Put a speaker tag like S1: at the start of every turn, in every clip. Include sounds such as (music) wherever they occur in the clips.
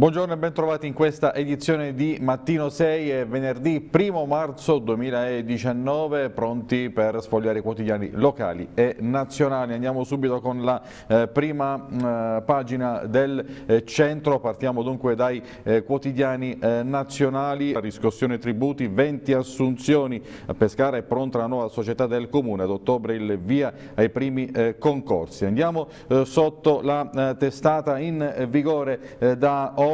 S1: Buongiorno e bentrovati in questa edizione di Mattino 6 e venerdì 1 marzo 2019 pronti per sfogliare i quotidiani locali e nazionali. Andiamo subito con la eh, prima eh, pagina del eh, centro, partiamo dunque dai eh, quotidiani eh, nazionali, riscossione tributi, 20 assunzioni, a Pescara è pronta la nuova società del comune, ad ottobre il via ai primi eh, concorsi. Andiamo sotto la testata in vigore da oggi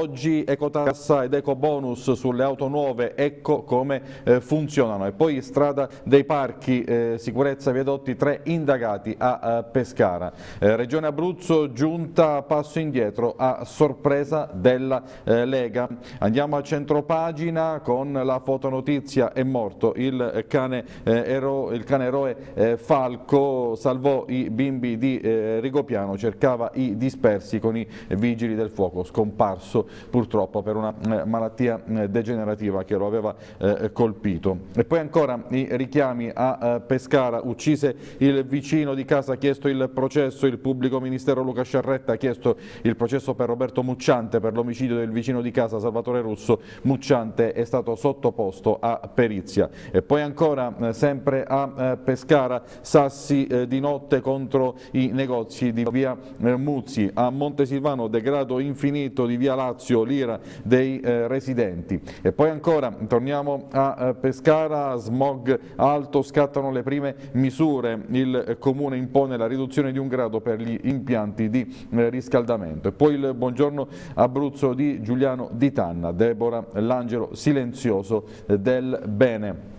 S1: ecotassa ed ecobonus sulle auto nuove, ecco come eh, funzionano. E poi strada dei parchi, eh, sicurezza viadotti, tre indagati a, a Pescara. Eh, Regione Abruzzo giunta passo indietro a sorpresa della eh, Lega. Andiamo a centropagina con la fotonotizia, è morto il cane, eh, ero, il cane eroe eh, Falco, salvò i bimbi di Rigopiano, cercava i dispersi con i vigili del fuoco, scomparso purtroppo per una eh, malattia eh, degenerativa che lo aveva eh, colpito. E poi ancora i richiami a Pescara, uccise il vicino di casa, ha chiesto il processo, il pubblico ministero Luca Sciarretta ha chiesto il processo per Roberto Mucciante per l'omicidio del vicino di casa Salvatore Russo, Mucciante è stato sottoposto a perizia. E poi ancora sempre a Pescara, sassi di notte contro i negozi di via Muzzi, a Montesilvano degrado infinito di via Lazio, l'ira dei eh, residenti. E poi ancora torniamo a eh, Pescara, smog alto, scattano le prime misure, il comune impone la riduzione di un grado per gli impianti di eh, riscaldamento. E poi il buongiorno Abruzzo di Giuliano Di Tanna, Deborah, l'angelo silenzioso del bene.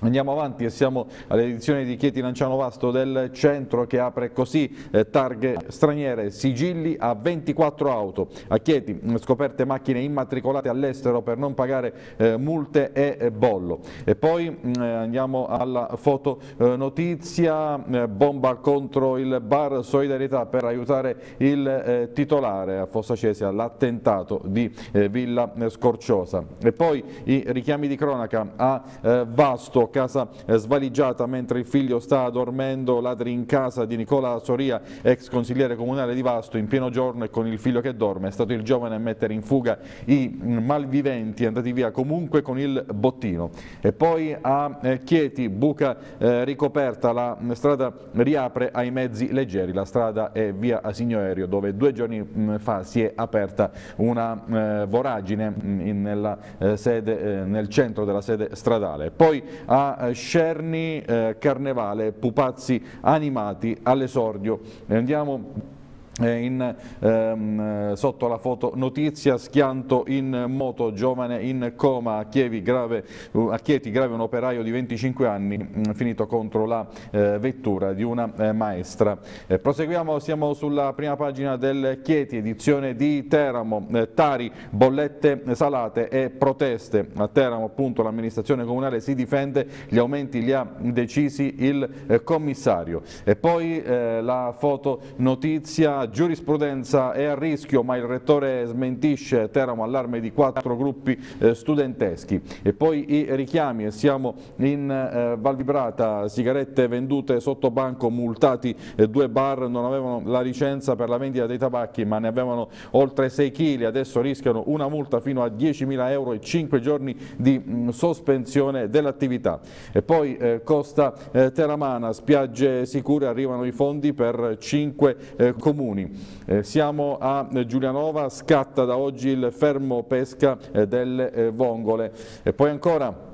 S1: Andiamo avanti e siamo all'edizione di Chieti Lanciano Vasto del centro che apre così eh, targhe straniere, sigilli a 24 auto. A Chieti scoperte macchine immatricolate all'estero per non pagare eh, multe e eh, bollo. E poi eh, andiamo alla foto eh, notizia, eh, bomba contro il bar Solidarietà per aiutare il titolare a Fossa Cesia, l'attentato di Villa Scorciosa. E poi i richiami di cronaca a Vasto casa eh, svaligiata mentre il figlio sta dormendo, ladri in casa di Nicola Soria, ex consigliere comunale di Vasto, in pieno giorno e con il figlio che dorme, è stato il giovane a mettere in fuga i mm, malviventi andati via comunque con il bottino. E poi a eh, Chieti, buca eh, ricoperta, la strada riapre ai mezzi leggeri, la strada è via Asigno Aereo dove due giorni mm, fa si è aperta una voragine mm, in, nella, sede, nel centro della sede stradale. Poi a a Scerni eh, Carnevale, pupazzi animati all'esordio. Andiamo eh, in, ehm, sotto la foto notizia schianto in moto giovane in coma a, Chieti grave, a Chieti grave un operaio di 25 anni mh, mm, finito contro la eh, vettura di una eh, maestra. Eh, proseguiamo siamo sulla prima pagina del Chieti edizione di Teramo. Eh, Tari bollette salate e proteste. A Teramo appunto l'amministrazione comunale si difende gli aumenti li ha decisi il eh, commissario. E poi la foto notizia giurisprudenza è a rischio ma il rettore smentisce Teramo allarme di quattro gruppi eh, studenteschi. E poi i richiami siamo in eh, Valvibrata sigarette vendute sotto banco multati eh, due bar non avevano la licenza per la vendita dei tabacchi ma ne avevano oltre 6 kg adesso rischiano una multa fino a 10.000 euro e 5 giorni di mh, mm, sospensione dell'attività. E poi eh, Costa eh, Teramana spiagge sicure arrivano i fondi per 5 eh, comuni comuni. Eh, siamo a Giulianova, scatta da oggi il fermo pesca eh, delle eh, vongole. E poi ancora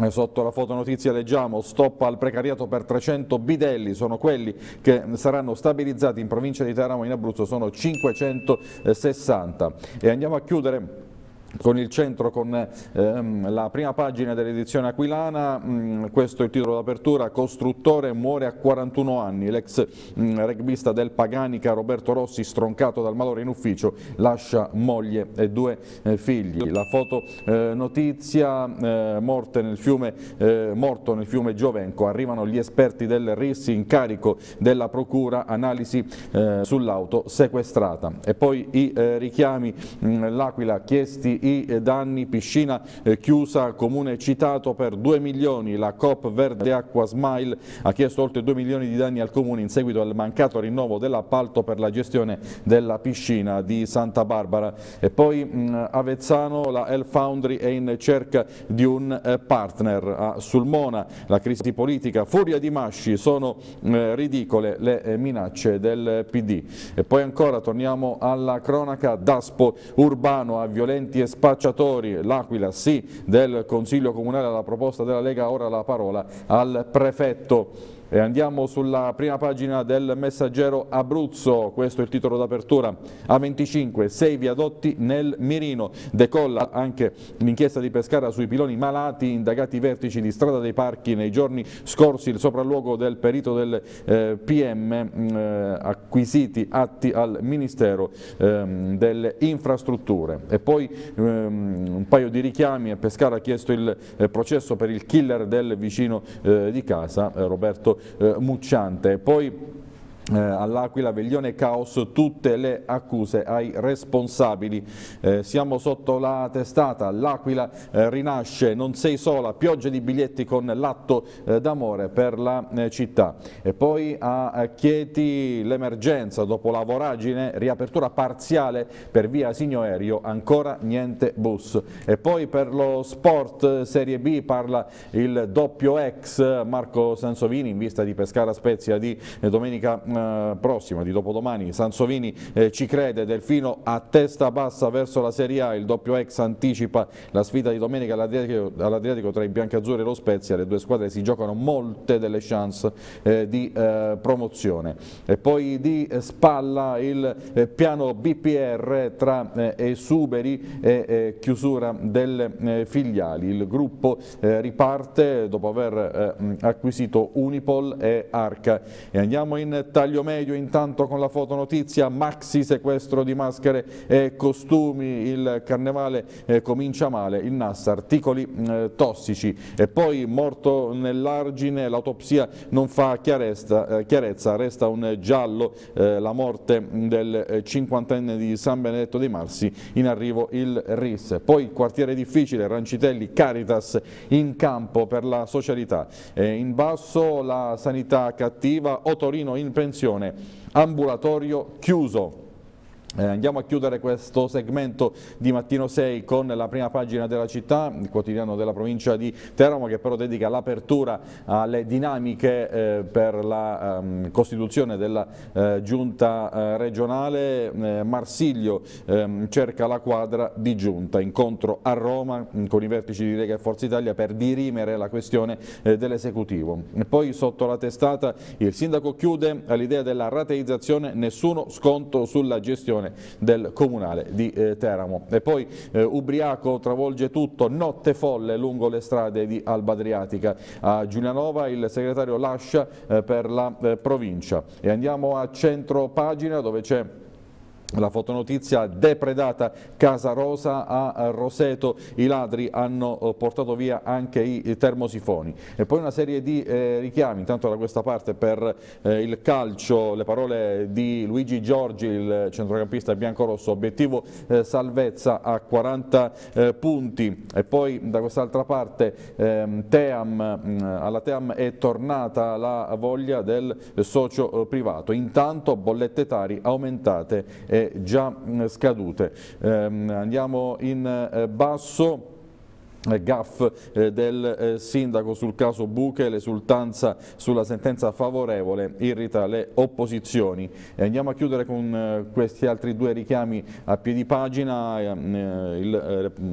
S1: eh, Sotto la fotonotizia leggiamo stop al precariato per 300 bidelli, sono quelli che saranno stabilizzati in provincia di Teramo in Abruzzo, sono 560. E andiamo a chiudere con il centro, con ehm, la prima pagina dell'edizione aquilana, mh, mm, questo è il titolo d'apertura, costruttore muore a 41 anni, l'ex mm, rugbista del Paganica Roberto Rossi stroncato dal malore in ufficio lascia moglie e due eh, figli. La foto eh, notizia, eh, nel fiume, eh, morto nel fiume Giovenco, arrivano gli esperti del RIS in carico della procura, analisi eh, sull'auto sequestrata. E poi i eh, richiami, mm, l'Aquila chiesti i danni, piscina chiusa, comune citato per 2 milioni, la Coop Verde Acqua Smile ha chiesto oltre 2 milioni di danni al comune in seguito al mancato rinnovo dell'appalto per la gestione della piscina di Santa Barbara. E poi mh, Avezzano la El Foundry è in cerca di un eh, partner. A Sulmona, la crisi politica, furia di Masci, sono eh, ridicole le eh, minacce del PD e poi ancora torniamo alla cronaca. Daspo urbano a violenti e spacciatori, l'Aquila sì del Consiglio Comunale alla proposta della Lega, ora la parola al prefetto e andiamo sulla prima pagina del Messaggero Abruzzo, questo è il titolo d'apertura, A25, 6 viadotti nel mirino, decolla anche l'inchiesta di Pescara sui piloni malati, indagati i vertici di Strada dei Parchi nei giorni scorsi, il sopralluogo del perito del eh, PM, eh, acquisiti atti al Ministero eh, delle Infrastrutture. E poi ehm, un paio di richiami, Pescara ha chiesto il eh, processo per il killer del vicino eh, di casa, eh, Roberto eh, Mucciante. Poi eh, all'Aquila, Veglione Caos, tutte le accuse ai responsabili. Eh, siamo sotto la testata, l'Aquila eh, rinasce, non sei sola, piogge di biglietti con l'atto eh, d'amore per la eh, città. E poi a Chieti l'emergenza, dopo la voragine, riapertura parziale per via Signoerio, ancora niente bus. E poi per lo sport Serie B parla il doppio ex Marco Sansovini in vista di Pescara Spezia di domenica eh, prossima, di dopodomani, Sansovini eh, ci crede, Delfino a testa bassa verso la Serie A, il doppio ex anticipa la sfida di domenica all'Adriatico tra i biancazzurri e lo Spezia, le due squadre si giocano molte delle chance eh, di eh, promozione. E poi di spalla il eh, piano BPR tra eh, esuberi e chiusura delle filiali. Il gruppo riparte dopo aver acquisito Unipol e Arca. E andiamo in taglio medio intanto con la fotonotizia, maxi sequestro di maschere e costumi, il carnevale eh, comincia male, il NAS, articoli eh, tossici. E poi morto nell'argine, l'autopsia non fa chiarezza, eh, chiarezza. Resta un giallo, eh, la morte del eh, cinquantenne di San Benedetto dei Marsi, in arrivo il RIS. Poi quartiere difficile, Rancitelli, Caritas in campo per la socialità, in basso la sanità cattiva, Otorino in pensione attenzione, ambulatorio chiuso. Eh, andiamo a chiudere questo segmento di Mattino 6 con la prima pagina della città, il quotidiano della provincia di Teramo che però dedica l'apertura alle dinamiche eh, per la ehm, costituzione della eh, giunta eh, regionale. Eh, Marsiglio ehm, cerca la quadra di giunta, incontro a Roma mm, con i vertici di Lega e Forza Italia per dirimere la questione eh, dell'esecutivo. Poi sotto la testata il sindaco chiude all'idea della rateizzazione, nessuno sconto sulla gestione amministrazione del comunale di eh, Teramo. E poi eh, ubriaco travolge tutto, notte folle lungo le strade di Alba Adriatica. A Giulianova il segretario lascia eh, per la provincia. E andiamo a centro pagina dove c'è la fotonotizia depredata Casa Rosa a Roseto, i ladri hanno eh, portato via anche i termosifoni. E poi una serie di eh, richiami, intanto da questa parte per eh, il calcio, le parole di Luigi Giorgi, il centrocampista biancorosso, obiettivo eh, salvezza a 40 eh, punti. E poi da quest'altra parte ehm, Team, mm, alla Team è tornata la voglia del socio eh, privato, intanto bollette tari aumentate già scadute. Ehm, andiamo in eh, basso. Eh, gaff eh, del eh, sindaco sul caso Buche, l'esultanza sulla sentenza favorevole irrita le opposizioni. Andiamo a chiudere con questi altri due richiami a piedi pagina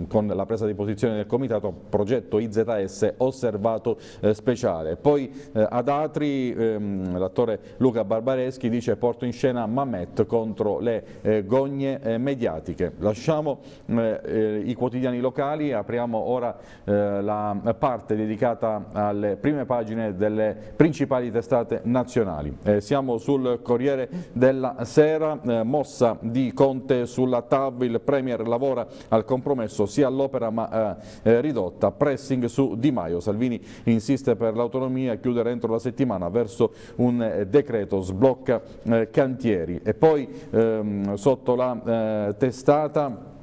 S1: con la presa di posizione del comitato progetto IZS osservato speciale. Poi ad Atri ehm, l'attore Luca Barbareschi dice porto in scena Mamet contro le gogne mediatiche. Lasciamo i quotidiani locali, apriamo ora ora eh, la parte dedicata alle prime pagine delle principali testate nazionali. Eh, siamo sul Corriere della Sera, eh, mossa di Conte sulla TAV, il Premier lavora al compromesso sia all'opera ma eh, eh, ridotta, pressing su Di Maio, Salvini insiste per l'autonomia chiudere entro la settimana verso un eh, decreto sblocca cantieri e poi ehm, sotto la testata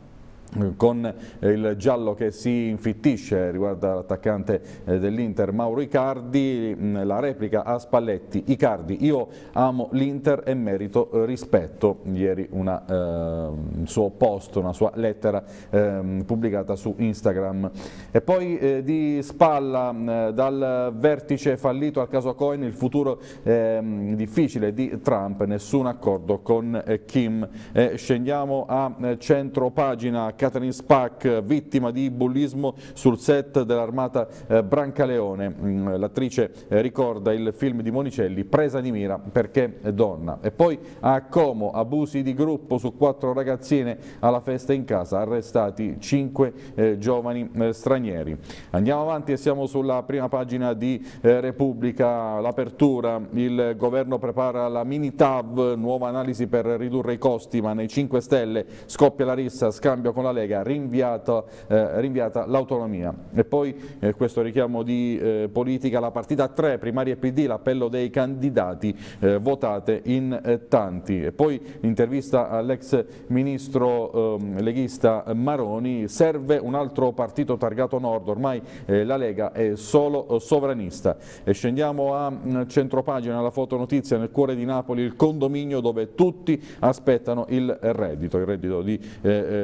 S1: con il giallo che si infittisce riguarda l'attaccante eh, dell'Inter Mauro Icardi, mm, la replica a Spalletti, Icardi io amo l'Inter e merito eh, rispetto, ieri una, eh, un suo post, una sua lettera eh, pubblicata su Instagram. E poi eh, di spalla mm, dal vertice fallito al caso Cohen il futuro ehm, difficile di Trump, nessun accordo con eh, Kim. scendiamo a centro pagina Catherine Spack, vittima di bullismo sul set dell'armata eh, Brancaleone. Mm, l'attrice eh, ricorda il film di Monicelli, Presa di mira perché è donna. E poi a Como, abusi di gruppo su quattro ragazzine alla festa in casa, arrestati cinque eh, giovani eh, stranieri. Andiamo avanti e siamo sulla prima pagina di eh, Repubblica, l'apertura, il governo prepara la mini TAV, nuova analisi per ridurre i costi, ma nei 5 Stelle scoppia la rissa, scambio con la Lega, rinviata, eh, rinviata l'autonomia. E poi eh, questo richiamo di eh, politica, la partita 3, primaria PD, l'appello dei candidati, eh, votate in eh, tanti. E poi l'intervista all'ex ministro ehm, leghista Maroni, serve un altro partito targato nord, ormai eh, la Lega è solo sovranista. E scendiamo a mm, centropagina, la fotonotizia nel cuore di Napoli, il condominio dove tutti aspettano il reddito, il reddito di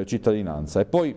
S1: cittadinanza. E poi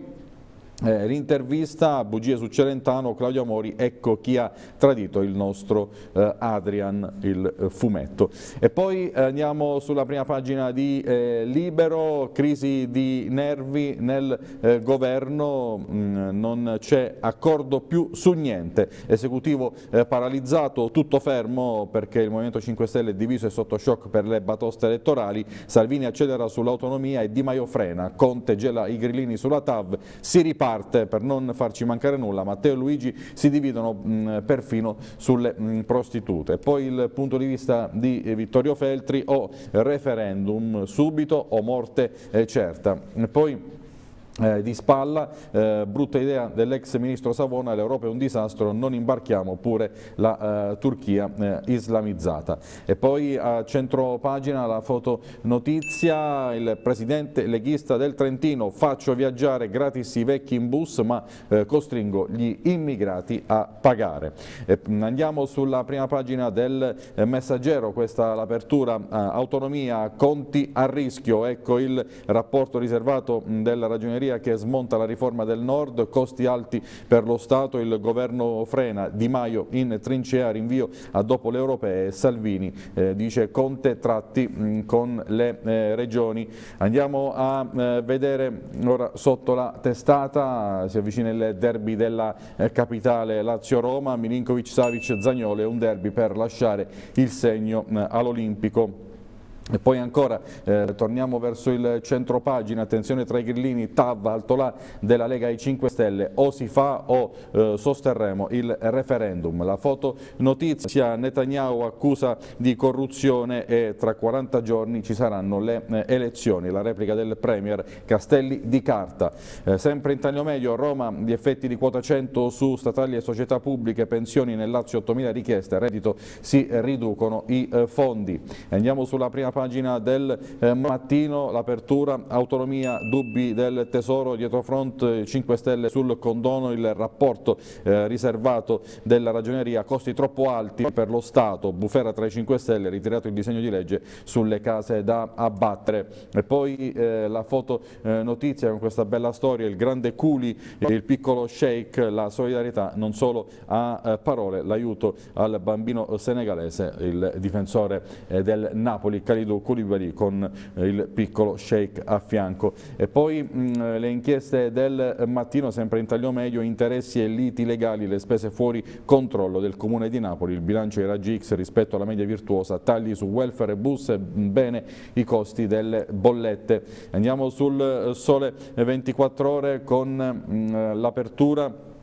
S1: eh, l'intervista a Bugie su Celentano, Claudio Amori, ecco chi ha tradito il nostro eh, Adrian, il eh, fumetto. E poi eh, andiamo sulla prima pagina di eh, Libero, crisi di nervi nel eh, governo, mh, mm, non c'è accordo più su niente, esecutivo paralizzato, tutto fermo perché il Movimento 5 Stelle è diviso e sotto shock per le batoste elettorali, Salvini accelera sull'autonomia e Di Maio frena, Conte gela i grillini sulla TAV, si riparte parte, per non farci mancare nulla, Matteo e Luigi si dividono mh, perfino sulle mh, prostitute. Poi il punto di vista di Vittorio Feltri o referendum subito o morte eh, certa. Poi eh, di spalla, eh, brutta idea dell'ex ministro Savona, l'Europa è un disastro, non imbarchiamo pure la eh, Turchia eh, islamizzata. E poi a centro pagina la foto notizia, il presidente leghista del Trentino, faccio viaggiare gratis i vecchi in bus ma eh, costringo gli immigrati a pagare. E andiamo sulla prima pagina del eh, messaggero, questa l'apertura, autonomia, conti a rischio, ecco il rapporto riservato della ragioneria Ungheria che smonta la riforma del nord, costi alti per lo Stato, il governo frena, Di Maio in trincea, rinvio a dopo le europee, Salvini eh, dice Conte tratti mh, mm, con le eh, regioni. Andiamo a eh, vedere ora sotto la testata, si avvicina il derby della eh, capitale Lazio-Roma, Milinkovic-Savic, Zagnolo è un derby per lasciare il segno eh, all'Olimpico. E poi ancora eh, torniamo verso il centro pagina, attenzione tra i grillini, TAV, Altolà della Lega ai 5 Stelle, o si fa o eh, sosterremo il referendum. La foto notizia, Netanyahu accusa di corruzione e tra 40 giorni ci saranno le eh, elezioni, la replica del Premier Castelli di carta. Eh, sempre in taglio medio, Roma, gli effetti di quota 100 su statali e società pubbliche, pensioni nel Lazio 8.000 richieste, reddito si riducono i eh, fondi. Andiamo sulla prima pagina del eh, mattino, l'apertura, autonomia, dubbi del tesoro, dietro front 5 Stelle sul condono, il rapporto eh, riservato della ragioneria, costi troppo alti per lo Stato, bufera tra i 5 Stelle, ritirato il disegno di legge sulle case da abbattere. E poi eh, la foto eh, notizia con questa bella storia, il grande Culi, il piccolo Sheikh, la solidarietà non solo a eh, parole, l'aiuto al bambino senegalese, il difensore eh, del Napoli, Calidou Kalidou Koulibaly con eh, il piccolo Sheikh a fianco. E poi mh, le inchieste del mattino, sempre in taglio medio, interessi e liti legali, le spese fuori controllo del Comune di Napoli, il bilancio era GX rispetto alla media virtuosa, tagli su welfare e bus, bene i costi delle bollette. Andiamo sul eh, sole 24 ore con l'apertura eh,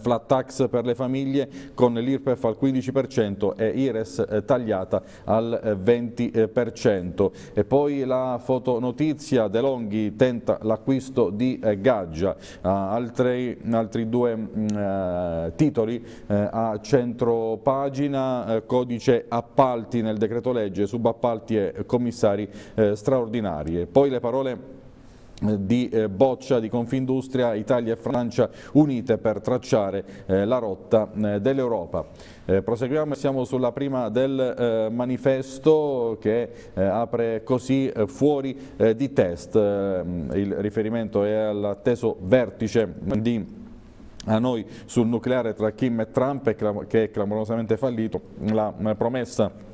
S1: flat tax per le famiglie con l'IRPEF al 15% e IRES eh, tagliata al 20%. Eh, e poi la fotonotizia, De Longhi tenta l'acquisto di Gaggia, altri, altri, due mh, titoli a centro pagina, codice appalti nel decreto legge, subappalti e commissari straordinari. E poi le parole di eh, boccia di Confindustria Italia e Francia unite per tracciare eh, la rotta eh, dell'Europa. Eh, proseguiamo, siamo sulla prima del eh, manifesto che eh, apre così fuori di test, il riferimento è all'atteso vertice di a noi sul nucleare tra Kim e Trump che è clamorosamente fallito, la promessa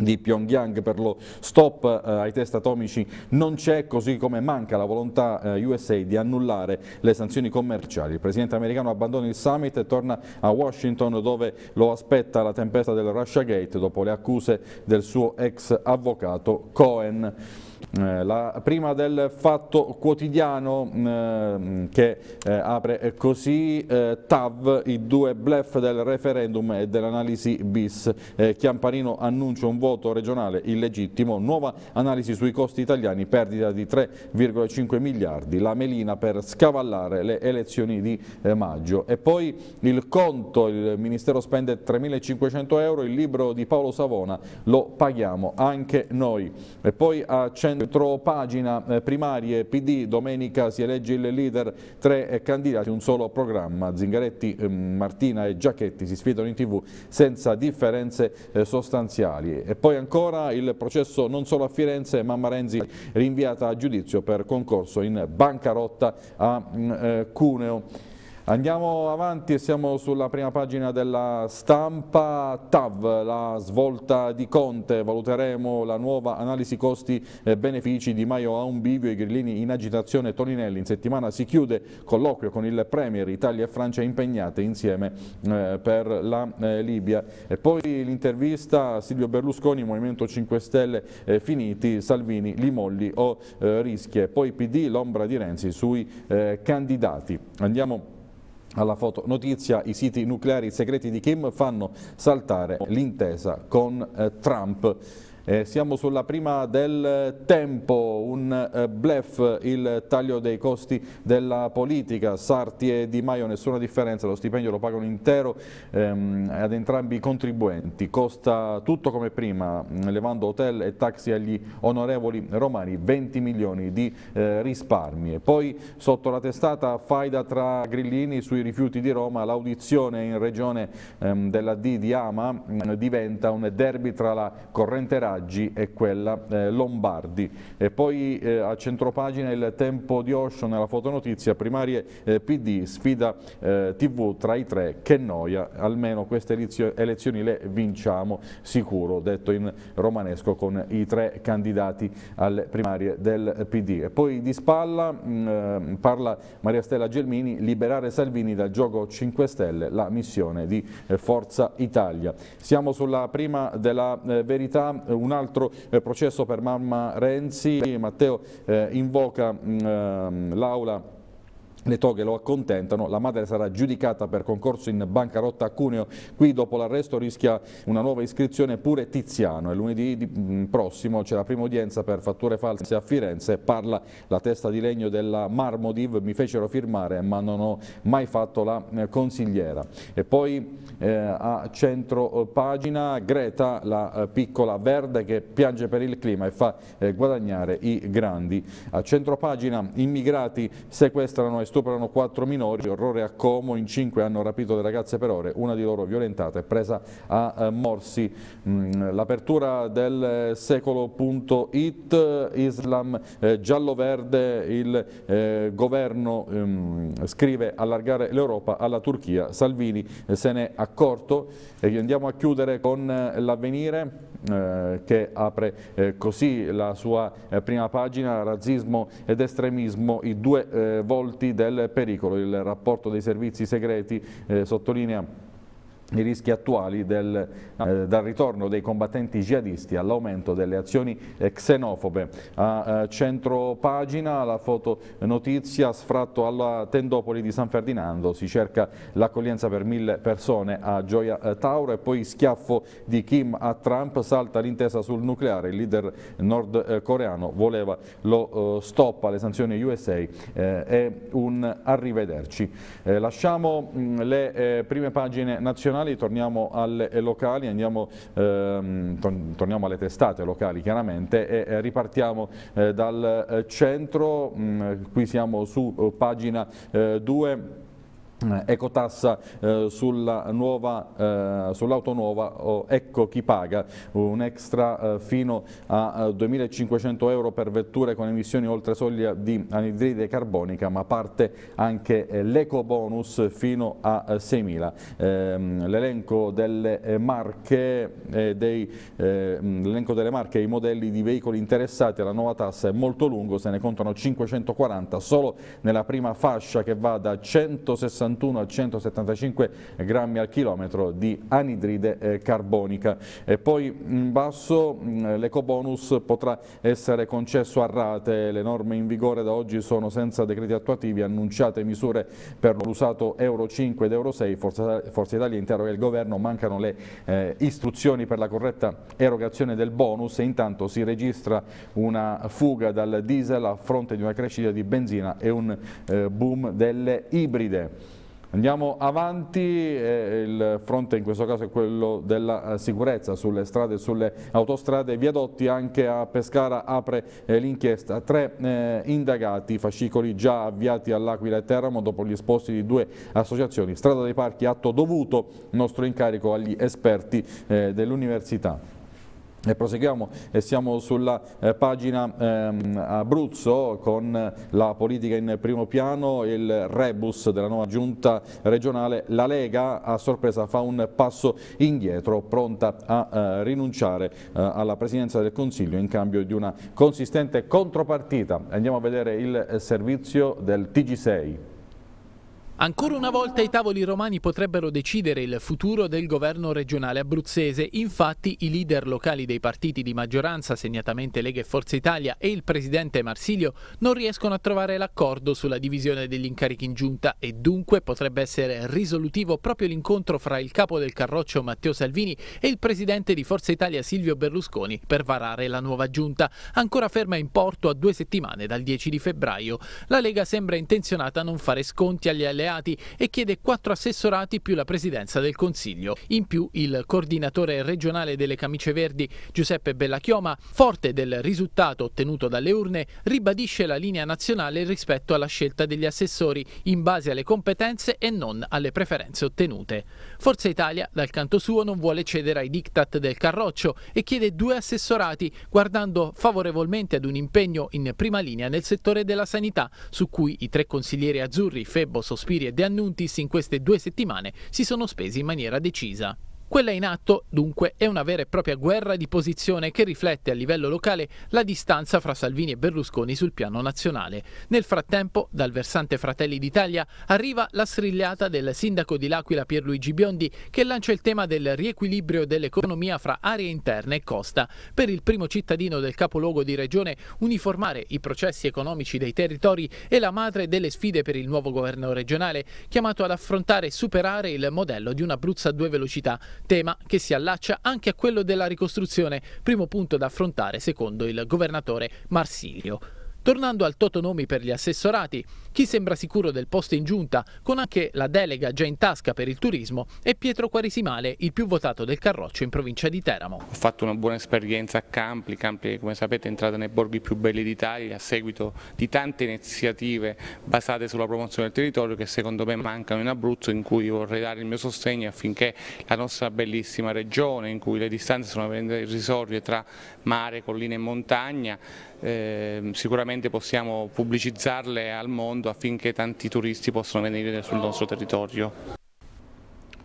S1: di Pyongyang per lo stop eh, ai test atomici non c'è, così come manca la volontà eh, USA di annullare le sanzioni commerciali. Il presidente americano abbandona il summit e torna a Washington dove lo aspetta la tempesta del Russia Gate dopo le accuse del suo ex avvocato Cohen. Eh, la prima del Fatto Quotidiano eh, che eh, apre così eh, TAV, i due bluff del referendum e dell'analisi bis. Chiamparino annuncia un voto regionale illegittimo, nuova analisi sui costi italiani, perdita di 3,5 miliardi, la melina per scavallare le elezioni di maggio. E poi il conto, il Ministero spende 3.500 euro, il libro di Paolo Savona lo paghiamo anche noi. E poi a 100 centro pagina eh, primarie PD, domenica si elegge il leader, tre eh, candidati, un solo programma, Zingaretti, ehm, Martina e Giacchetti si sfidano in tv senza differenze eh, sostanziali. E poi ancora il processo non solo a Firenze, Mamma Renzi rinviata a giudizio per concorso in bancarotta a mm, Cuneo. Andiamo avanti e siamo sulla prima pagina della stampa, TAV, la svolta di Conte, valuteremo la nuova analisi costi-benefici di Maio a un bivio, i grillini in agitazione, Toninelli in settimana si chiude colloquio con il Premier, Italia e Francia impegnate insieme eh, per la eh, Libia. E poi l'intervista Silvio Berlusconi, Movimento 5 Stelle eh, finiti, Salvini, Limolli o eh, rischie. Poi PD, l'ombra di Renzi sui eh, candidati. Andiamo alla foto notizia, i siti nucleari segreti di Kim fanno saltare l'intesa con eh, Trump. Eh, siamo sulla prima del tempo, un eh, blef, il taglio dei costi della politica, Sarti e Di Maio nessuna differenza, lo stipendio lo pagano intero ehm, ad entrambi i contribuenti, costa tutto come prima, levando hotel e taxi agli onorevoli romani, 20 milioni di eh, risparmi. E poi sotto la testata faida tra grillini sui rifiuti di Roma, l'audizione in regione ehm, della D di Ama diventa un derby tra la corrente radio Raggi e quella eh, Lombardi. E poi eh, a centropagina il tempo di Osho nella fotonotizia, primarie eh, PD, sfida eh, TV tra i tre, che noia, almeno queste elezioni le vinciamo sicuro, detto in romanesco con i tre candidati alle primarie del PD. E poi di spalla mh, mm, eh, parla Maria Stella Gelmini, liberare Salvini dal gioco 5 Stelle, la missione di eh, Forza Italia. Siamo sulla prima della verità, un altro eh, processo per mamma Renzi, Matteo eh, invoca mm, ehm, l'aula le toghe lo accontentano, la madre sarà giudicata per concorso in bancarotta a Cuneo, qui dopo l'arresto rischia una nuova iscrizione pure Tiziano e lunedì mm, prossimo c'è la prima udienza per fatture false a Firenze, parla la testa di legno della Marmodiv, mi fecero firmare ma non ho mai fatto la eh, consigliera. E poi eh, a centro pagina Greta, la eh, piccola verde che piange per il clima e fa eh, guadagnare i grandi. A centro pagina immigrati sequestrano e stuprano quattro minori, orrore a Como, in cinque hanno rapito le ragazze per ore, una di loro violentata e presa a eh, morsi. Mm, l'apertura del secolo.it, Islam eh, giallo-verde, il eh, governo ehm, scrive allargare l'Europa alla Turchia, Salvini se n'è accorto e andiamo a chiudere con l'avvenire. Eh, che apre eh, così la sua eh, prima pagina, razzismo ed estremismo, i due eh, volti del pericolo, il rapporto dei servizi segreti sottolinea i rischi attuali del, eh, dal ritorno dei combattenti jihadisti all'aumento delle azioni eh, xenofobe. A eh, centro pagina la foto notizia sfratto alla tendopoli di San Ferdinando, si cerca l'accoglienza per mille persone a Gioia eh, Tauro. E poi schiaffo di Kim a Trump, salta l'intesa sul nucleare, il leader nordcoreano voleva lo eh, stop alle sanzioni USA eh, e un arrivederci. lasciamo mh, le prime pagine nazionali nazionali, torniamo alle locali, andiamo, ehm, torniamo alle testate locali chiaramente e ripartiamo eh, dal centro, mm, qui siamo su pagina 2 eh, ecotassa eh, eh, sull'auto nuova, oh, ecco chi paga, un extra eh, fino a 2.500 eh, euro per vetture con emissioni oltre soglia di anidride carbonica, ma parte anche eh, l'eco bonus fino a 6.000. Ehm, l'elenco delle marche dei, l'elenco delle marche e i modelli di veicoli interessati alla nuova tassa è molto lungo, se ne contano 540 solo nella prima fascia che va da 160 61 a 175 grammi al chilometro di anidride eh, carbonica. E poi in basso mm, l'ecobonus potrà essere concesso a rate, le norme in vigore da oggi sono senza decreti attuativi, annunciate misure per l'usato Euro 5 ed Euro 6, Forza, Forza Italia interroga il governo, mancano le eh, istruzioni per la corretta erogazione del bonus e intanto si registra una fuga dal diesel a fronte di una crescita di benzina e un eh, boom delle ibride. Andiamo avanti, eh, il fronte in questo caso è quello della eh, sicurezza sulle strade e sulle autostrade, viadotti anche a Pescara apre eh, l'inchiesta, tre indagati, fascicoli già avviati all'Aquila e Teramo dopo gli esposti di due associazioni, Strada dei Parchi, atto dovuto, nostro incarico agli esperti dell'Università. E proseguiamo e siamo sulla eh, pagina ehm, Abruzzo con la politica in primo piano, il rebus della nuova giunta regionale, la Lega a sorpresa fa un passo indietro, pronta a eh, rinunciare eh, alla presidenza del Consiglio in cambio di una consistente contropartita. Andiamo a vedere il servizio del TG6.
S2: Ancora una volta i tavoli romani potrebbero decidere il futuro del governo regionale abruzzese, infatti i leader locali dei partiti di maggioranza, segnatamente Lega e Forza Italia e il presidente Marsilio, non riescono a trovare l'accordo sulla divisione degli incarichi in giunta e dunque potrebbe essere risolutivo proprio l'incontro fra il capo del Carroccio Matteo Salvini e il presidente di Forza Italia Silvio Berlusconi per varare la nuova giunta, ancora ferma in porto a due settimane dal 10 di febbraio. La Lega sembra intenzionata a non fare sconti agli alleati alleati e chiede quattro assessorati più la presidenza del Consiglio. In più il coordinatore regionale delle camicie verdi Giuseppe Bellachioma, forte del risultato ottenuto dalle urne, ribadisce la linea nazionale rispetto alla scelta degli assessori in base alle competenze e non alle preferenze ottenute. Forza Italia, dal canto suo, non vuole cedere ai diktat del Carroccio e chiede due assessorati, guardando favorevolmente ad un impegno in prima linea nel settore della sanità, su cui i tre consiglieri azzurri, Febbo, Sospiri e De Annuntis in queste due settimane si sono spesi in maniera decisa. Quella in atto, dunque, è una vera e propria guerra di posizione che riflette a livello locale la distanza fra Salvini e Berlusconi sul piano nazionale. Nel frattempo, dal versante Fratelli d'Italia arriva la strigliata del sindaco di L'Aquila Pierluigi Biondi che lancia il tema del riequilibrio dell'economia fra aree interne e costa. Per il primo cittadino del capoluogo di regione uniformare i processi economici dei territori è la madre delle sfide per il nuovo governo regionale, chiamato ad affrontare e superare il modello di una Abruzzo a due velocità tema che si allaccia anche a quello della ricostruzione, primo punto da affrontare secondo il governatore Marsilio. Tornando al totonomi per gli assessorati, chi sembra sicuro del posto in giunta, con anche la delega già in tasca per il turismo, è Pietro Quaresimale, il più votato del Carroccio in provincia di Teramo.
S3: Ho fatto una buona esperienza a Campli, Campli come sapete è entrata nei borghi più belli d'Italia a seguito di tante iniziative basate sulla promozione del territorio che secondo me mancano in Abruzzo in cui vorrei dare il mio sostegno affinché la nostra bellissima regione in cui le distanze sono irrisorie tra mare, colline e montagna eh, sicuramente possiamo pubblicizzarle al mondo affinché tanti turisti possano venire sul nostro territorio.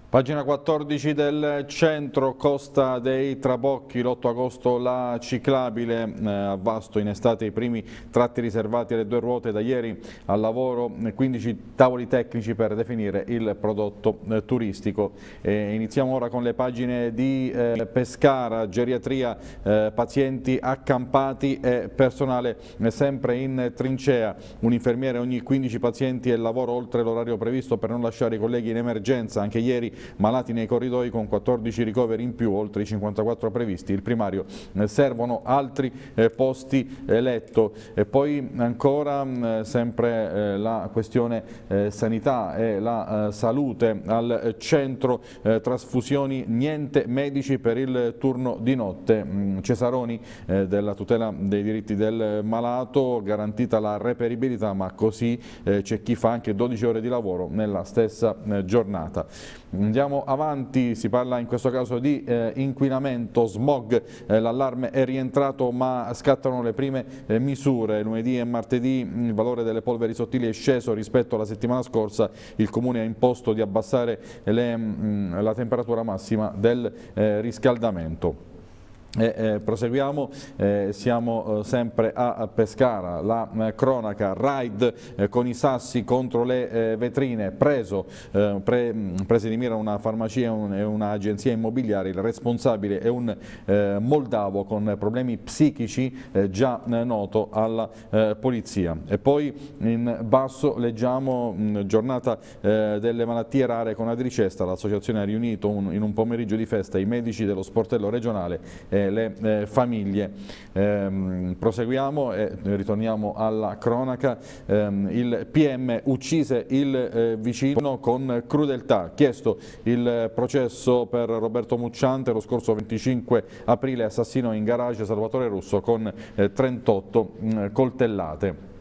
S1: Pagina 14 del centro, Costa dei Trabocchi, l'8 agosto la ciclabile, eh, a Vasto in estate i primi tratti riservati alle due ruote, da ieri al lavoro 15 tavoli tecnici per definire il prodotto eh, turistico. E iniziamo ora con le pagine di eh, Pescara, geriatria, eh, pazienti accampati e personale eh, sempre in trincea, un infermiere ogni 15 pazienti e lavoro oltre l'orario previsto per non lasciare i colleghi in emergenza, anche ieri malati nei corridoi con 14 ricoveri in più oltre i 54 previsti. Il primario servono altri posti letto e poi ancora sempre la questione sanità e la salute al centro trasfusioni niente medici per il turno di notte. Mm, Cesaroni della tutela dei diritti del malato garantita la reperibilità ma così c'è chi fa anche 12 ore di lavoro nella stessa giornata. Andiamo avanti, si parla in questo caso di eh, inquinamento, smog, eh, l'allarme è rientrato ma scattano le prime eh, misure, lunedì e martedì il valore delle polveri sottili è sceso rispetto alla settimana scorsa, il Comune ha imposto di abbassare le, mh, mm, la temperatura massima del eh, riscaldamento. E, eh, proseguiamo, eh, siamo eh, sempre a Pescara, la eh, cronaca, raid eh, con i sassi contro le eh, vetrine, preso, pre, prese di mira una farmacia e un'agenzia immobiliare, il responsabile è un moldavo con problemi psichici già noto alla polizia. E poi in basso leggiamo mh, giornata delle malattie rare con Adricesta, l'associazione ha riunito un, in un pomeriggio di festa i medici dello sportello regionale le eh, famiglie. Eh, proseguiamo e ritorniamo alla cronaca. Eh, il PM uccise il eh, vicino con crudeltà. Chiesto il processo per Roberto Mucciante lo scorso 25 aprile, assassino in garage Salvatore Russo con 38 eh, mh, coltellate.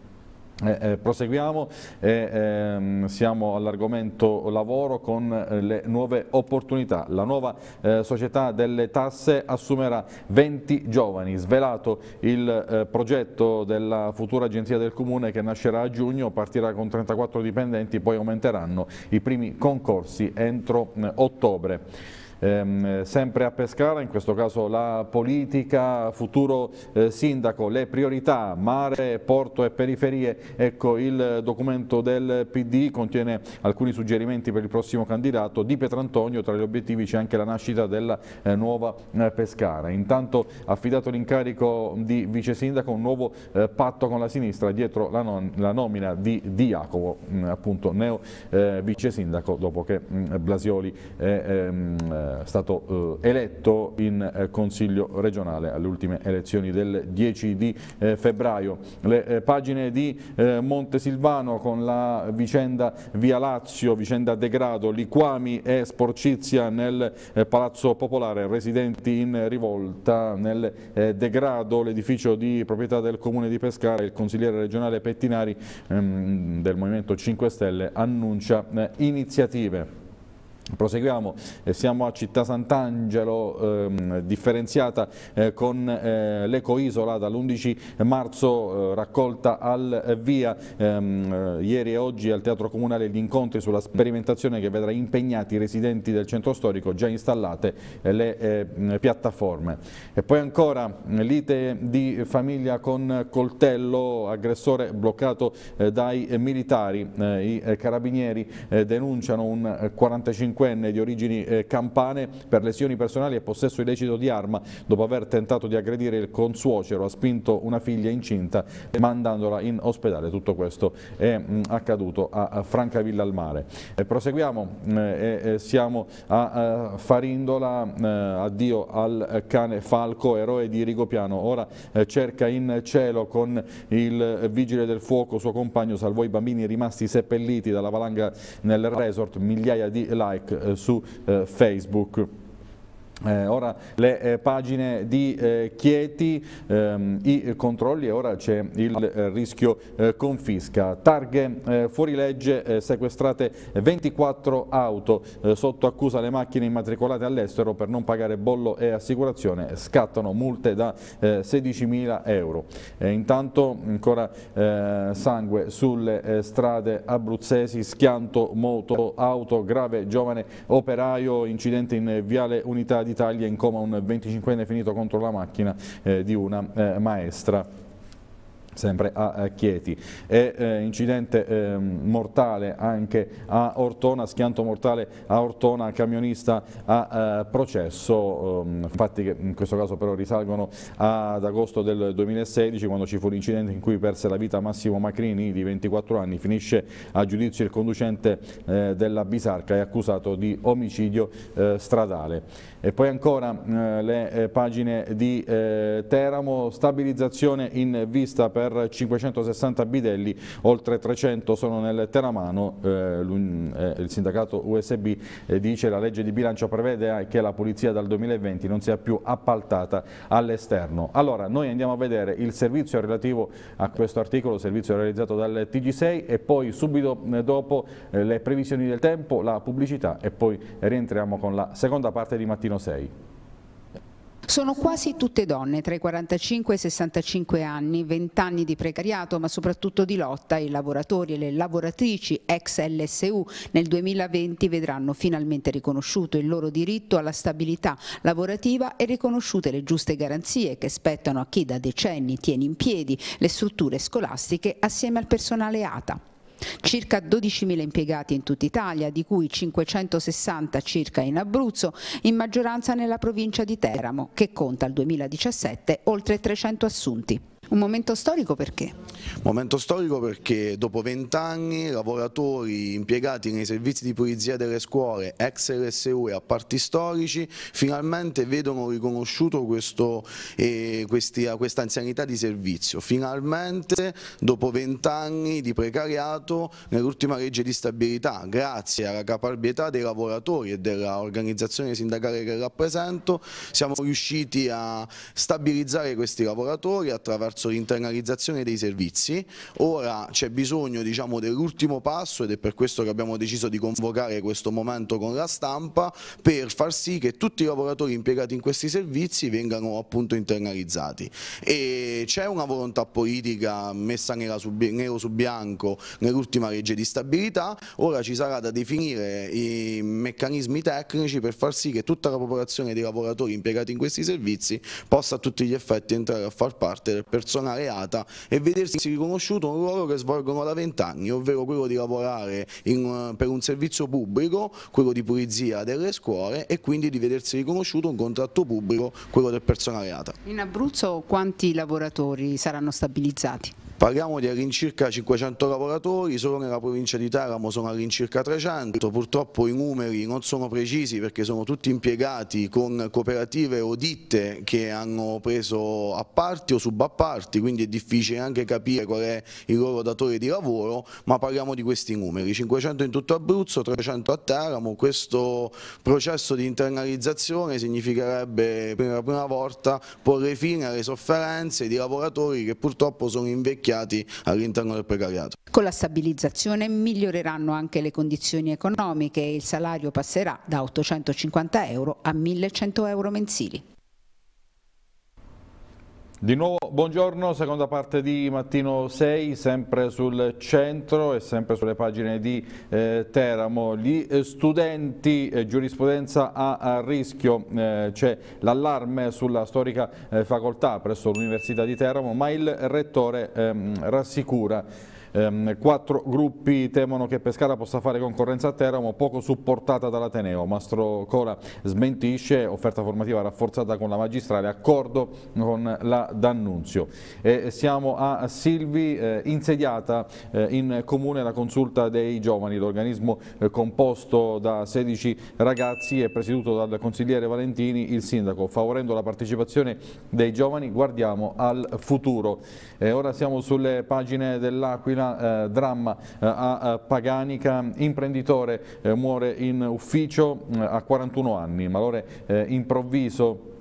S1: Eh, eh, proseguiamo e ehm, siamo all'argomento lavoro con eh, le nuove opportunità. La nuova eh, società delle tasse assumerà 20 giovani, svelato il eh, progetto della futura agenzia del Comune che nascerà a giugno, partirà con 34 dipendenti, poi aumenteranno i primi concorsi entro eh, ottobre. Ehm, sempre a Pescara, in questo caso la politica, futuro eh, sindaco, le priorità, mare, porto e periferie, ecco il documento del PD contiene alcuni suggerimenti per il prossimo candidato di Petrantonio, tra gli obiettivi c'è anche la nascita della eh, nuova eh, Pescara. Intanto affidato l'incarico di vice sindaco un nuovo eh, patto con la sinistra dietro la, non, la nomina di Diacovo, mm, appunto neo eh, vice sindaco dopo che mh, mm, Blasioli è ehm, eh, stato eh, eletto in eh, Consiglio regionale alle ultime elezioni del 10 di febbraio. Le pagine di Montesilvano con la vicenda Via Lazio, vicenda degrado, liquami e sporcizia nel Palazzo Popolare, residenti in rivolta nel degrado, l'edificio di proprietà del Comune di Pescara, il consigliere regionale Pettinari ehm, del Movimento 5 Stelle annuncia iniziative. Proseguiamo, eh, siamo a Città Sant'Angelo, ehm, differenziata eh, con eh, l'ecoisola dall'11 marzo eh, raccolta al via. Ehm, eh, ieri e oggi al Teatro Comunale gli incontri sulla sperimentazione che vedrà impegnati i residenti del centro storico, già installate eh, le piattaforme. E poi ancora lite di famiglia con coltello, aggressore bloccato dai militari. I carabinieri denunciano un 45 25enne di origini eh, campane per lesioni personali e possesso illecito di arma dopo aver tentato di aggredire il consuocero, ha spinto una figlia incinta mandandola in ospedale. Tutto questo è mh, accaduto a, a Francavilla al mare. E proseguiamo eh, siamo a, a Farindola, addio al cane Falco, eroe di Rigopiano, ora eh, cerca in cielo con il vigile del fuoco, suo compagno salvò i bambini rimasti seppelliti dalla valanga nel resort, migliaia di like like eh, su eh, Facebook. Eh, ora le eh, pagine di eh, Chieti, ehm, i controlli e ora c'è il eh, rischio eh, confisca. Targhe eh, fuori legge, sequestrate 24 auto, sotto accusa le macchine immatricolate all'estero per non pagare bollo e assicurazione, scattano multe da 16.000 euro. intanto ancora sangue sulle strade abruzzesi, schianto moto, auto, grave giovane operaio, incidente in viale unità d'Italia in coma un 25enne finito contro la macchina eh, di una eh, maestra. Sempre a Chieti. E, eh, incidente eh, mortale anche a Ortona, schianto mortale a Ortona, camionista a eh, processo, ehm, fatti che in questo caso però risalgono ad agosto del 2016 quando ci fu l'incidente in cui perse la vita Massimo Macrini di 24 anni, finisce a giudizio il conducente eh, della Bisarca e accusato di omicidio eh, stradale. E poi ancora eh, le pagine di Teramo, stabilizzazione in vista per per 560 bidelli, oltre 300 sono nel Teramano, eh, eh, il sindacato USB eh, dice la legge di bilancio prevede che la polizia dal 2020 non sia più appaltata all'esterno. Allora noi andiamo a vedere il servizio relativo a questo articolo, servizio realizzato dal TG6 e poi subito dopo le previsioni del tempo, la pubblicità e poi rientriamo con la seconda parte di Mattino 6.
S4: Sono quasi tutte donne tra i 45 e i 65 anni, 20 anni di precariato ma soprattutto di lotta. I lavoratori e le lavoratrici ex LSU nel 2020 vedranno finalmente riconosciuto il loro diritto alla stabilità lavorativa e riconosciute le giuste garanzie che spettano a chi da decenni tiene in piedi le strutture scolastiche assieme al personale ATA. Circa 12.000 impiegati in tutta Italia, di cui 560 circa in Abruzzo, in maggioranza nella provincia di Teramo, che conta al 2017 oltre 300 assunti. Un momento storico perché?
S5: Momento storico perché dopo vent'anni lavoratori impiegati nei servizi di pulizia delle scuole, ex LSU e apparti storici, finalmente vedono riconosciuto questo, eh, questi, questa anzianità di servizio. Finalmente dopo vent'anni di precariato nell'ultima legge di stabilità, grazie alla caparbietà dei lavoratori e dell'organizzazione sindacale che rappresento, siamo riusciti a stabilizzare questi lavoratori attraverso verso l'internalizzazione dei servizi, ora c'è bisogno diciamo, dell'ultimo passo ed è per questo che abbiamo deciso di convocare questo momento con la stampa per far sì che tutti i lavoratori impiegati in questi servizi vengano appunto internalizzati. C'è una volontà politica messa nero su bianco nell'ultima legge di stabilità, ora ci sarà da definire i meccanismi tecnici per far sì che tutta la popolazione dei lavoratori impiegati in questi servizi possa a tutti gli effetti entrare a far parte del personale personale ATA e vedersi riconosciuto un ruolo che svolgono da vent'anni, ovvero quello di lavorare in, per un servizio pubblico, quello di pulizia delle scuole e quindi di vedersi riconosciuto un contratto pubblico, quello del personale ATA.
S4: In Abruzzo quanti lavoratori saranno stabilizzati?
S5: Parliamo di all'incirca 500 lavoratori, solo nella provincia di Teramo sono all'incirca 300, purtroppo i numeri non sono precisi perché sono tutti impiegati con cooperative o ditte che hanno preso apparti o subapparti, quindi è difficile anche capire qual è il loro datore di lavoro, ma parliamo di questi numeri, 500 in tutto Abruzzo, 300 a Teramo, questo processo di internalizzazione significherebbe per la prima volta porre fine alle sofferenze di lavoratori che purtroppo sono invecchiati invecchiati all'interno del precariato.
S4: Con la stabilizzazione miglioreranno anche le condizioni economiche e il salario passerà da 850 euro a 1100 euro mensili.
S1: Di nuovo buongiorno, seconda parte di Mattino 6, sempre sul centro e sempre sulle pagine di eh, Teramo. Gli studenti, eh, giurisprudenza a, a rischio, eh, c'è l'allarme sulla storica eh, facoltà presso l'Università di Teramo, ma il rettore ehm, rassicura Ehm, quattro gruppi temono che Pescara possa fare concorrenza a Teramo, poco supportata dall'Ateneo. Mastro Cora smentisce, offerta formativa rafforzata con la magistrale, accordo con la D'Annunzio. E siamo a Silvi, eh, insediata eh, in comune la consulta dei giovani, l'organismo eh, composto da 16 ragazzi e presieduto dal consigliere Valentini, il sindaco, favorendo la partecipazione dei giovani guardiamo al futuro. ora siamo sulle pagine dell'Aquila eh, dramma eh, a Paganica, imprenditore eh, muore in ufficio eh, a 41 anni, malore improvviso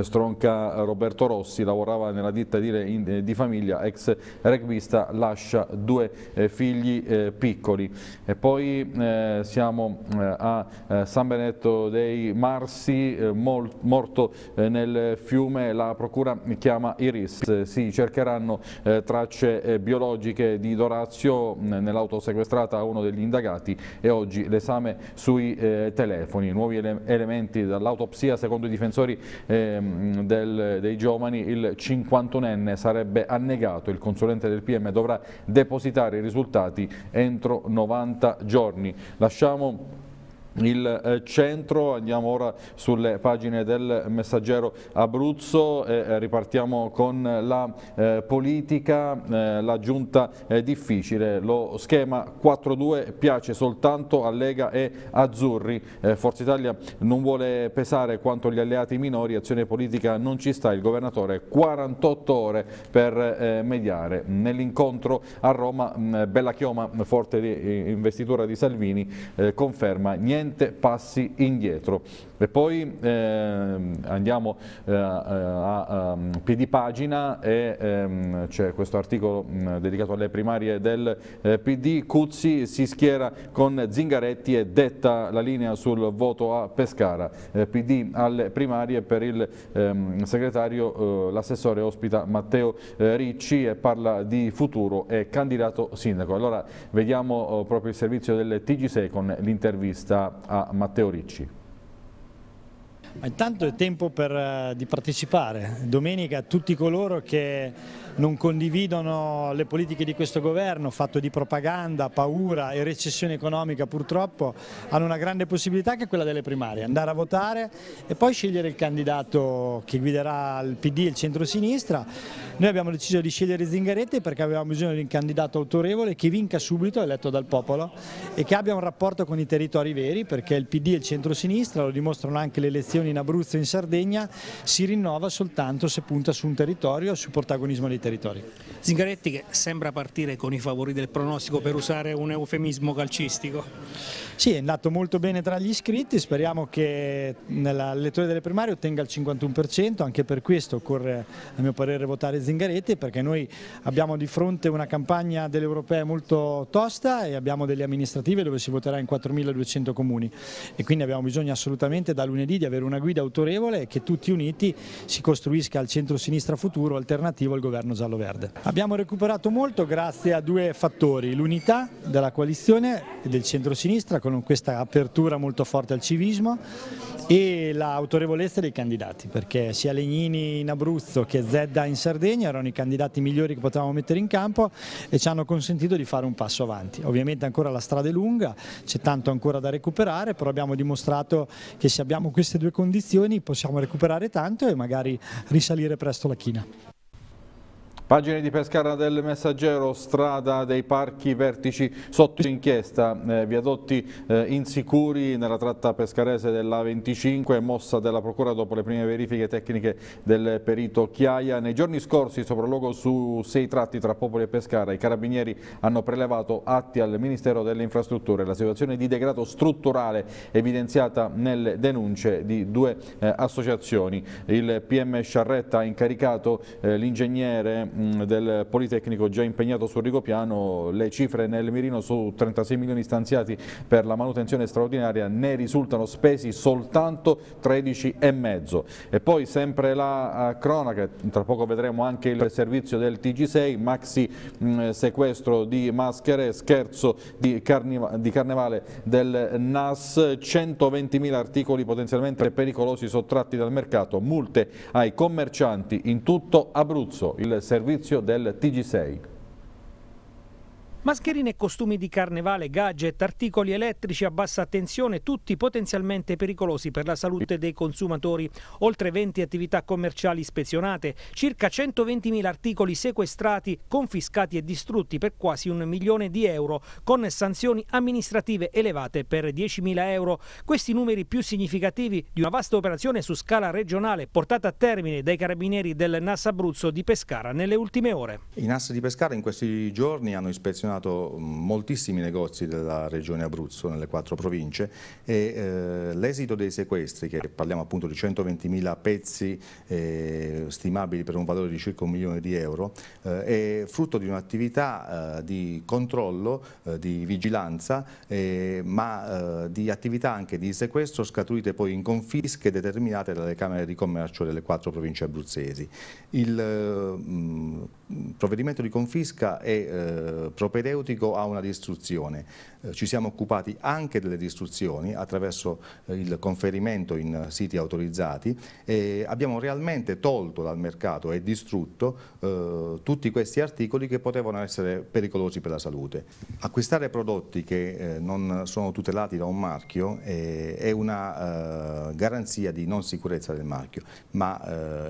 S1: Stronca Roberto Rossi, lavorava nella ditta di, eh, di famiglia, ex rugbista, lascia due eh, figli eh, piccoli. E poi siamo a San Benedetto dei Marsi, morto nel fiume, la procura chiama Iris. Si cercheranno tracce biologiche di Dorazio nell'auto sequestrata a uno degli indagati e oggi l'esame sui telefoni. Nuovi ele elementi dall'autopsia secondo i difensori ehm, del, dei giovani il 51enne sarebbe annegato, il consulente del PM dovrà depositare i risultati entro 90 giorni. Lasciamo il eh, centro, andiamo ora sulle pagine del messaggero Abruzzo e eh, ripartiamo con la eh, politica, eh, la giunta è difficile, lo schema 4-2 piace soltanto a Lega e Azzurri, eh, Forza Italia non vuole pesare quanto gli alleati minori, azione politica non ci sta, il governatore 48 ore per eh, mediare, nell'incontro a Roma Bella Chioma, forte di investitura di Salvini, conferma niente niente passi indietro. E poi eh, andiamo eh, a, a, piedi pagina e ehm, c'è questo articolo mh, dedicato alle primarie del eh, PD. Cuzzi si schiera con Zingaretti e detta la linea sul voto a Pescara. Eh, PD alle primarie per il ehm, segretario, eh, l'assessore ospita Matteo eh, Ricci e parla di futuro e candidato sindaco. Allora vediamo oh, proprio il servizio del TG6 con l'intervista a Matteo Ricci.
S6: Intanto è tempo per, uh, di partecipare. Domenica tutti coloro che non condividono le politiche di questo governo, fatto di propaganda, paura e recessione economica purtroppo, hanno una grande possibilità che è quella delle primarie, andare a votare e poi scegliere il candidato che guiderà il PD e il centro-sinistra. Noi abbiamo deciso di scegliere Zingaretti perché avevamo bisogno di un candidato autorevole che vinca subito, eletto dal popolo e che abbia un rapporto con i territori veri perché il PD e il centro-sinistra, lo dimostrano anche le elezioni in Abruzzo e in Sardegna, si rinnova soltanto se punta su un territorio e sul protagonismo dei territori.
S7: Zingaretti che sembra partire con i favori del pronostico per usare un eufemismo calcistico.
S6: Sì, è andato molto bene tra gli iscritti, speriamo che nella lettura delle primarie ottenga il 51%, anche per questo occorre a mio parere votare Zingaretti perché noi abbiamo di fronte una campagna delle europee molto tosta e abbiamo delle amministrative dove si voterà in 4.200 comuni. E quindi abbiamo bisogno assolutamente da lunedì di avere una guida autorevole e che tutti uniti si costruisca al centro-sinistra futuro alternativo al governo giallo-verde. Abbiamo recuperato molto grazie a due fattori, l'unità della coalizione e del centro-sinistra con questa apertura molto forte al civismo e l'autorevolezza dei candidati perché sia Legnini in Abruzzo che Zedda in Sardegna erano i candidati migliori che potevamo mettere in campo e ci hanno consentito di fare un passo avanti. Ovviamente ancora la strada è lunga, c'è tanto ancora da recuperare, però abbiamo dimostrato che se abbiamo queste due condizioni possiamo recuperare tanto e magari risalire presto la china.
S1: Pagine di Pescara del Messaggero, strada dei parchi vertici sotto inchiesta, eh, viadotti eh, insicuri nella tratta pescarese della 25, mossa della Procura dopo le prime verifiche tecniche del perito Chiaia. Nei giorni scorsi, sopralluogo su sei tratti tra Popoli e Pescara, i carabinieri hanno prelevato atti al Ministero delle Infrastrutture. La situazione di degrado strutturale evidenziata nelle denunce di due eh, associazioni. Il PM Sciarretta ha incaricato eh, l'ingegnere del Politecnico già impegnato su Rigopiano, le cifre nel mirino su 36 milioni stanziati per la manutenzione straordinaria ne risultano spesi soltanto 13 e poi sempre la uh, cronaca, tra poco vedremo anche il servizio del TG6, maxi mm, sequestro di maschere, scherzo di, di carnevale del NAS, 120.000 articoli potenzialmente pericolosi sottratti dal mercato, multe ai commercianti in tutto Abruzzo. Il servizio servizio del TG6.
S7: Mascherine e costumi di carnevale, gadget, articoli elettrici a bassa tensione, tutti potenzialmente pericolosi per la salute dei consumatori. Oltre 20 attività commerciali ispezionate, circa 120.000 articoli sequestrati, confiscati e distrutti per quasi un milione di euro, con sanzioni amministrative elevate per 10.000 euro. Questi numeri più significativi di una vasta operazione su scala regionale portata a termine dai carabinieri del NAS Abruzzo di Pescara nelle ultime ore.
S8: I NAS di Pescara in questi giorni hanno ispezionato selezionato moltissimi negozi della regione Abruzzo nelle quattro province e eh, l'esito dei sequestri, che parliamo appunto di 120.000 pezzi eh, stimabili per un valore di circa un milione di euro, eh, è frutto di un'attività eh, di controllo, eh, di vigilanza, eh, ma di attività anche di sequestro scaturite poi in confische determinate dalle Camere di Commercio delle quattro province abruzzesi. Il mh, provvedimento di confisca è eh, propedeutico a una distruzione. Eh, ci siamo occupati anche delle distruzioni attraverso eh, il conferimento in siti autorizzati e abbiamo realmente tolto dal mercato e distrutto eh, tutti questi articoli che potevano essere pericolosi per la salute. Acquistare prodotti che eh, non sono tutelati da un marchio eh, è una garanzia di non sicurezza del marchio, ma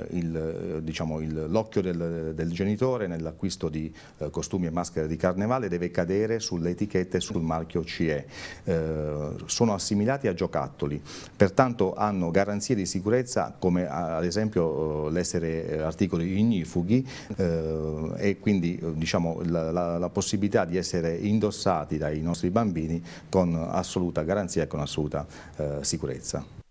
S8: l'occhio diciamo, del, del, genitore nell'acquisto di costumi e maschere di carnevale deve cadere sulle etichette sul marchio CE, eh, sono assimilati a giocattoli, pertanto hanno garanzie di sicurezza come ad esempio eh, l'essere eh, articoli ignifughi eh, e quindi eh, diciamo, la, la, la, possibilità di essere indossati dai nostri bambini con assoluta garanzia e con assoluta eh, sicurezza.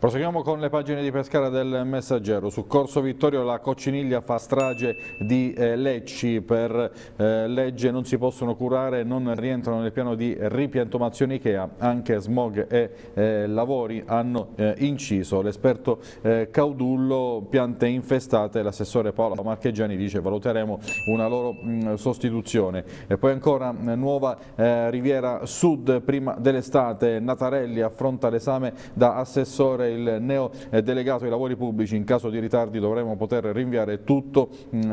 S1: Proseguiamo con le pagine di Pescara del Messaggero. Su Corso Vittorio la cocciniglia fa strage di eh, Lecci. Per eh, legge non si possono curare, non rientrano nel piano di ripiantomazione Ikea. Anche smog e eh, lavori hanno eh, inciso. L'esperto eh, Caudullo, piante infestate, l'assessore Paolo Marcheggiani dice valuteremo una loro mh, mm, sostituzione. E poi ancora nuova eh, Riviera Sud, prima dell'estate. Natarelli affronta l'esame da assessore il neo delegato ai lavori pubblici, in caso di ritardi dovremo poter rinviare tutto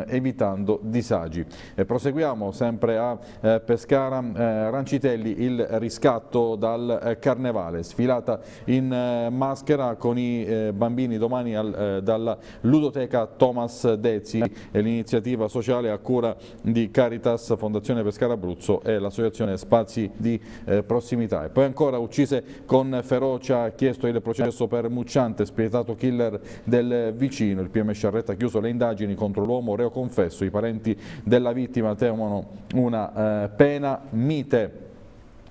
S1: evitando disagi. E proseguiamo sempre a eh, Pescara, eh, Rancitelli il riscatto dal eh, carnevale, sfilata in maschera con i bambini domani al, dalla ludoteca Thomas Dezzi, l'iniziativa sociale a cura di Caritas, Fondazione Pescara Abruzzo e l'associazione Spazi di Prossimità. E poi ancora uccise con ferocia, chiesto il processo per Mucciante, spietato killer del vicino. Il PM Sciarretta ha chiuso le indagini contro l'uomo reo confesso. I parenti della vittima temono una eh, pena mite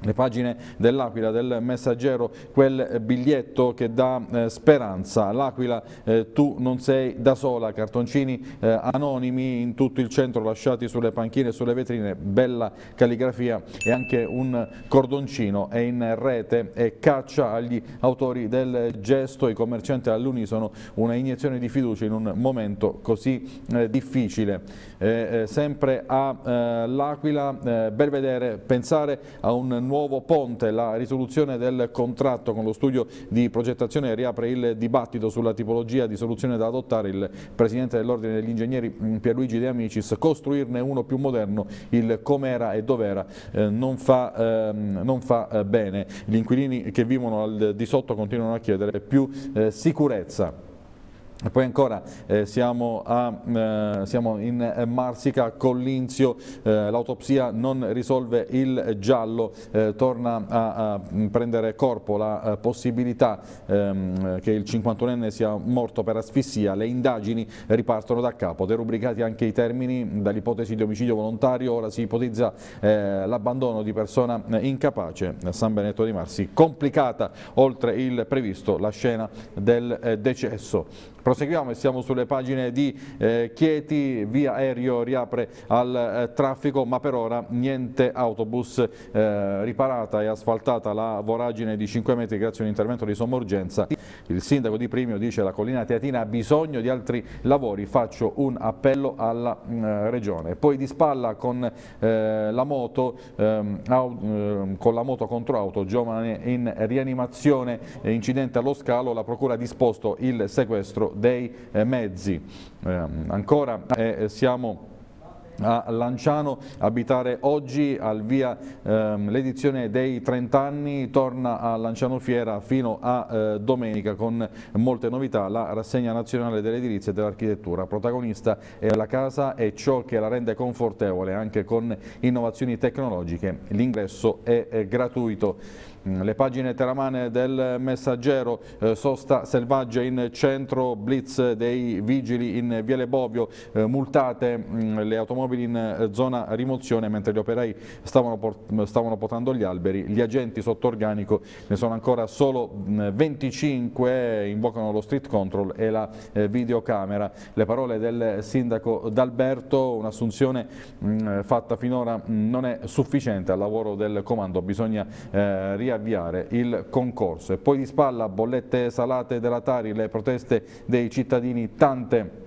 S1: le pagine dell'Aquila, del Messaggero, quel biglietto che dà eh, speranza. L'Aquila, eh, tu non sei da sola, cartoncini eh, anonimi in tutto il centro lasciati sulle panchine e sulle vetrine, bella calligrafia e anche un cordoncino è in rete e caccia agli autori del gesto, i commercianti all'unisono, una iniezione di fiducia in un momento così eh, difficile. Eh, sempre all'Aquila, eh, Belvedere, pensare a un nuovo ponte, la risoluzione del contratto con lo studio di progettazione riapre il dibattito sulla tipologia di soluzione da adottare. Il Presidente dell'Ordine degli Ingegneri mm, Pierluigi De Amicis, costruirne uno più moderno, il com'era e dov'era, eh, non fa, ehm, non fa eh, bene. Gli inquilini che vivono al di sotto continuano a chiedere più eh, sicurezza. E poi ancora eh, siamo, a, eh, siamo, in Marsica, Collinzio, eh, l'autopsia non risolve il giallo, eh, torna a, a, prendere corpo la eh, possibilità ehm, che il 51enne sia morto per asfissia, le indagini ripartono da capo, derubricati anche i termini dall'ipotesi di omicidio volontario, ora si ipotizza eh, l'abbandono di persona incapace, San Benedetto di Marsi, complicata oltre il previsto la scena del decesso. Proseguiamo e siamo sulle pagine di eh, Chieti, via aereo riapre al eh, traffico ma per ora niente autobus, eh, riparata e asfaltata la voragine di 5 metri grazie a un intervento di sommergenza. Il sindaco di Primio dice la collina teatina ha bisogno di altri lavori, faccio un appello alla mh, mm, regione. Poi di spalla con, eh, la moto, ehm, ehm, con la moto contro auto, giovane in rianimazione, incidente allo scalo, la procura ha disposto il sequestro dei eh, mezzi. Eh, ancora eh, siamo a Lanciano, abitare oggi al via ehm, l'edizione dei 30 anni, torna a Lanciano Fiera fino a eh, domenica con molte novità, la rassegna nazionale dell'edilizia e dell'architettura, protagonista è la casa e ciò che la rende confortevole anche con innovazioni tecnologiche, l'ingresso è, è gratuito. Mm, le pagine teramane del messaggero, eh, sosta selvaggia in centro, blitz dei vigili in Viale Bovio, eh, multate mm, le automobili in eh, zona rimozione mentre gli operai stavano, stavano, potando gli alberi, gli agenti sotto organico ne sono ancora solo mh, 25, invocano lo street control e la videocamera. Le parole del sindaco D'Alberto, un'assunzione fatta finora non è sufficiente al lavoro del comando, bisogna eh, riavere riavviare il concorso. E poi di spalla bollette salate della Tari, le proteste dei cittadini, tante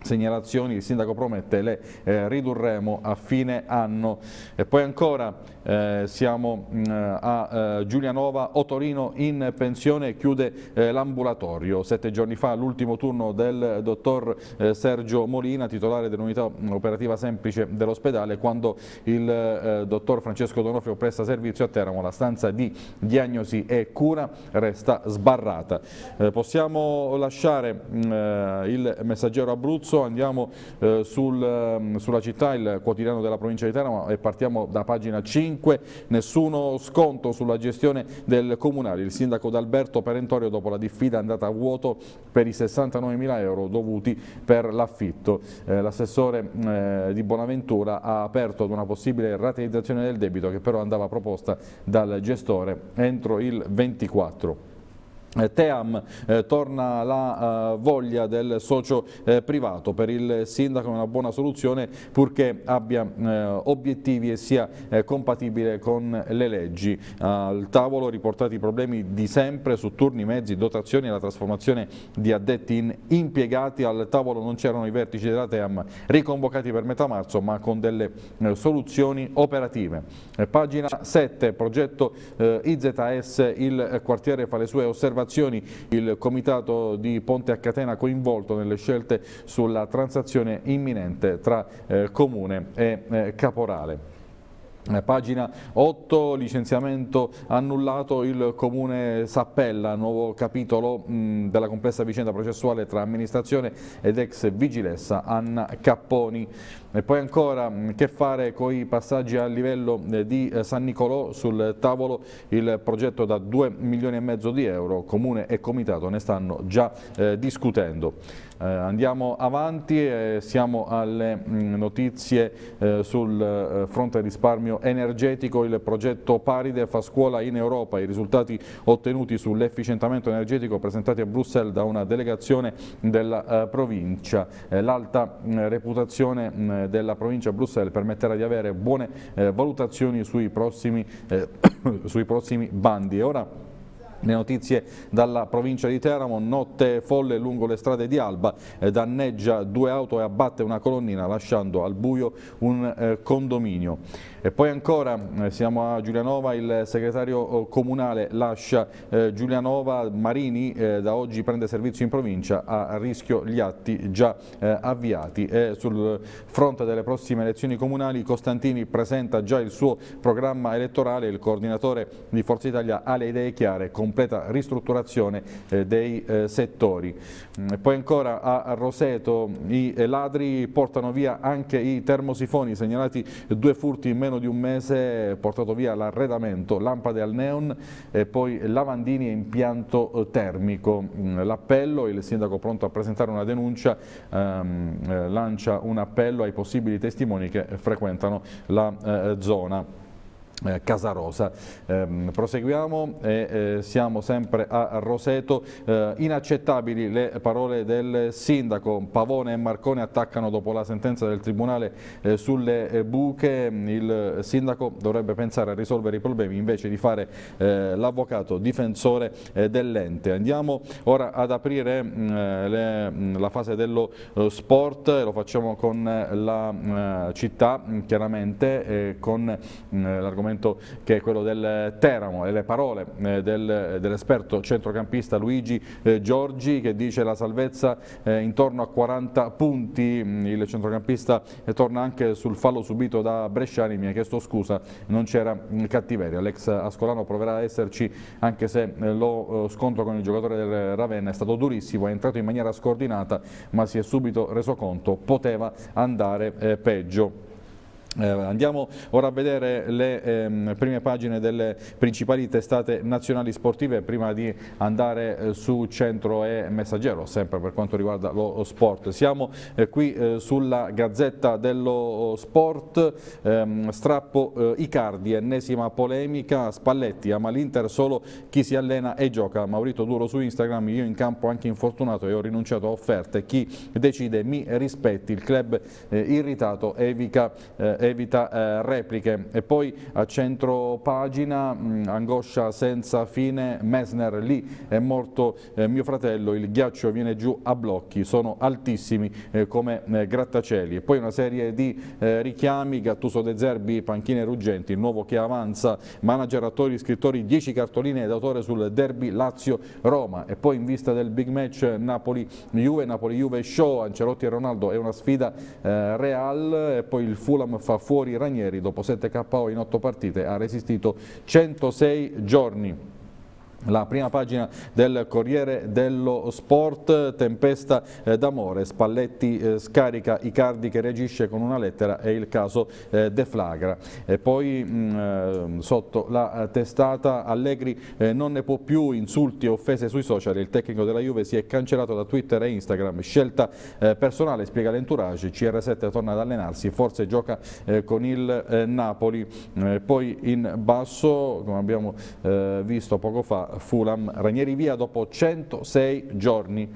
S1: segnalazioni, il sindaco promette le eh, ridurremo a fine anno. E poi ancora eh, siamo mh, mm, a eh, Giulianova, Otorino in pensione chiude eh, l'ambulatorio. Sette giorni fa l'ultimo turno del dottor eh, Sergio Molina, titolare dell'unità operativa semplice dell'ospedale, quando il eh, dottor Francesco Donofrio presta servizio a Teramo, la stanza di diagnosi e cura resta sbarrata. possiamo lasciare mh, mm, il messaggero Abruzzo andiamo eh, sul, ehm, sulla città, il quotidiano della provincia di Teramo e partiamo da pagina 5, nessuno sconto sulla gestione del comunale, il sindaco D'Alberto Perentorio dopo la diffida è andata a vuoto per i 69 mila euro dovuti per l'affitto. Eh, L'assessore eh, di Bonaventura ha aperto ad una possibile rateizzazione del debito che però andava proposta dal gestore entro il 24. Eh, Team eh, torna la eh, voglia del socio eh, privato per il sindaco è una buona soluzione purché abbia eh, obiettivi e sia eh, compatibile con le leggi. Al tavolo riportati i problemi di sempre su turni, mezzi, dotazioni e la trasformazione di addetti in impiegati. Al tavolo non c'erano i vertici della Team riconvocati per metà marzo ma con delle soluzioni operative. pagina 7, progetto IZS, il quartiere fa le sue osservazioni osservazioni il comitato di Ponte a Catena coinvolto nelle scelte sulla transazione imminente tra eh, Comune e eh, Caporale. Eh, pagina 8, licenziamento annullato, il Comune Sappella, nuovo capitolo mh, della complessa vicenda processuale tra amministrazione ed ex vigilessa Anna Capponi. E poi ancora che fare con i passaggi a livello eh, di eh, San Nicolò sul tavolo il progetto da 2 milioni e mezzo di euro, Comune e Comitato ne stanno già eh, discutendo. Eh, andiamo avanti, e siamo alle mh, notizie eh, sul eh, fronte risparmio energetico, il progetto Paride fa scuola in Europa, i risultati ottenuti sull'efficientamento energetico presentati a Bruxelles da una delegazione della provincia. L'alta reputazione della provincia Bruxelles permetterà di avere buone eh, valutazioni sui prossimi, eh, (coughs) sui prossimi bandi. E ora le notizie dalla provincia di Teramo, notte folle lungo le strade di Alba, eh, danneggia due auto e abbatte una colonnina lasciando al buio un eh, condominio. E poi ancora eh, siamo a Giulianova, il segretario comunale lascia Giulianova, Marini da oggi prende servizio in provincia, a rischio gli atti già avviati. E sul fronte delle prossime elezioni comunali Costantini presenta già il suo programma elettorale, il coordinatore di Forza Italia ha le idee chiare, con completa ristrutturazione eh, dei eh, settori. Mm, poi ancora a Roseto i eh, ladri portano via anche i termosifoni, segnalati due furti in meno di un mese, portato via l'arredamento, lampade al neon e poi lavandini e impianto termico. Mm, l'appello, il sindaco pronto a presentare una denuncia, ehm, lancia un appello ai possibili testimoni che frequentano la eh, zona. Eh, Casarosa. Eh, proseguiamo e eh, siamo sempre a Roseto. Eh, inaccettabili le parole del sindaco. Pavone e Marcone attaccano dopo la sentenza del Tribunale eh, sulle eh, buche. Il sindaco dovrebbe pensare a risolvere i problemi invece di fare l'avvocato difensore dell'ente. Andiamo ora ad aprire mh, le, mh, la fase dello sport, lo facciamo con la città chiaramente, con l'argomento argomento che è quello del Teramo e le parole eh, del, dell'esperto centrocampista Luigi eh, Giorgi che dice la salvezza eh, intorno a 40 punti, mm, il centrocampista torna anche sul fallo subito da Bresciani, mi ha chiesto scusa, non c'era mm, cattiveria, l'ex Ascolano proverà a esserci anche se lo scontro con il giocatore del Ravenna è stato durissimo, è entrato in maniera scordinata ma si è subito reso conto poteva andare peggio. Eh, andiamo ora a vedere le ehm, prime pagine delle principali testate nazionali sportive prima di andare eh, su Centro e Messaggero, sempre per quanto riguarda lo sport. Siamo eh, qui eh, sulla Gazzetta dello Sport, ehm, strappo eh, Icardi, ennesima polemica, Spalletti, ama l'Inter solo chi si allena e gioca. Maurito Duro su Instagram, io in campo anche infortunato e ho rinunciato a offerte, chi decide mi rispetti, il club eh, irritato evica evita eh, repliche. E poi a centro pagina, mh, angoscia senza fine, Messner lì è morto eh, mio fratello, il ghiaccio viene giù a blocchi, sono altissimi eh, come eh, grattacieli. E poi una serie di eh, richiami, Gattuso De Zerbi, panchine ruggenti, il nuovo che avanza, manager, attori, scrittori, 10 cartoline d'autore sul derby Lazio-Roma e poi in vista del big match Napoli-Juve, Napoli-Juve show, Ancelotti e Ronaldo è una sfida eh, real e poi il Fulham fa fuori Ranieri dopo 7 KO in 8 partite, ha resistito 106 giorni. La prima pagina del Corriere dello Sport, tempesta eh, d'amore, Spalletti eh, scarica Icardi che reagisce con una lettera e il caso eh, deflagra. E poi mh, eh, sotto la testata Allegri non ne può più, insulti e offese sui social, il tecnico della Juve si è cancellato da Twitter e Instagram, scelta personale, spiega l'entourage, CR7 torna ad allenarsi, forse gioca con il Napoli. poi in basso, come abbiamo visto poco fa, Fulham, Ranieri via dopo 106 giorni.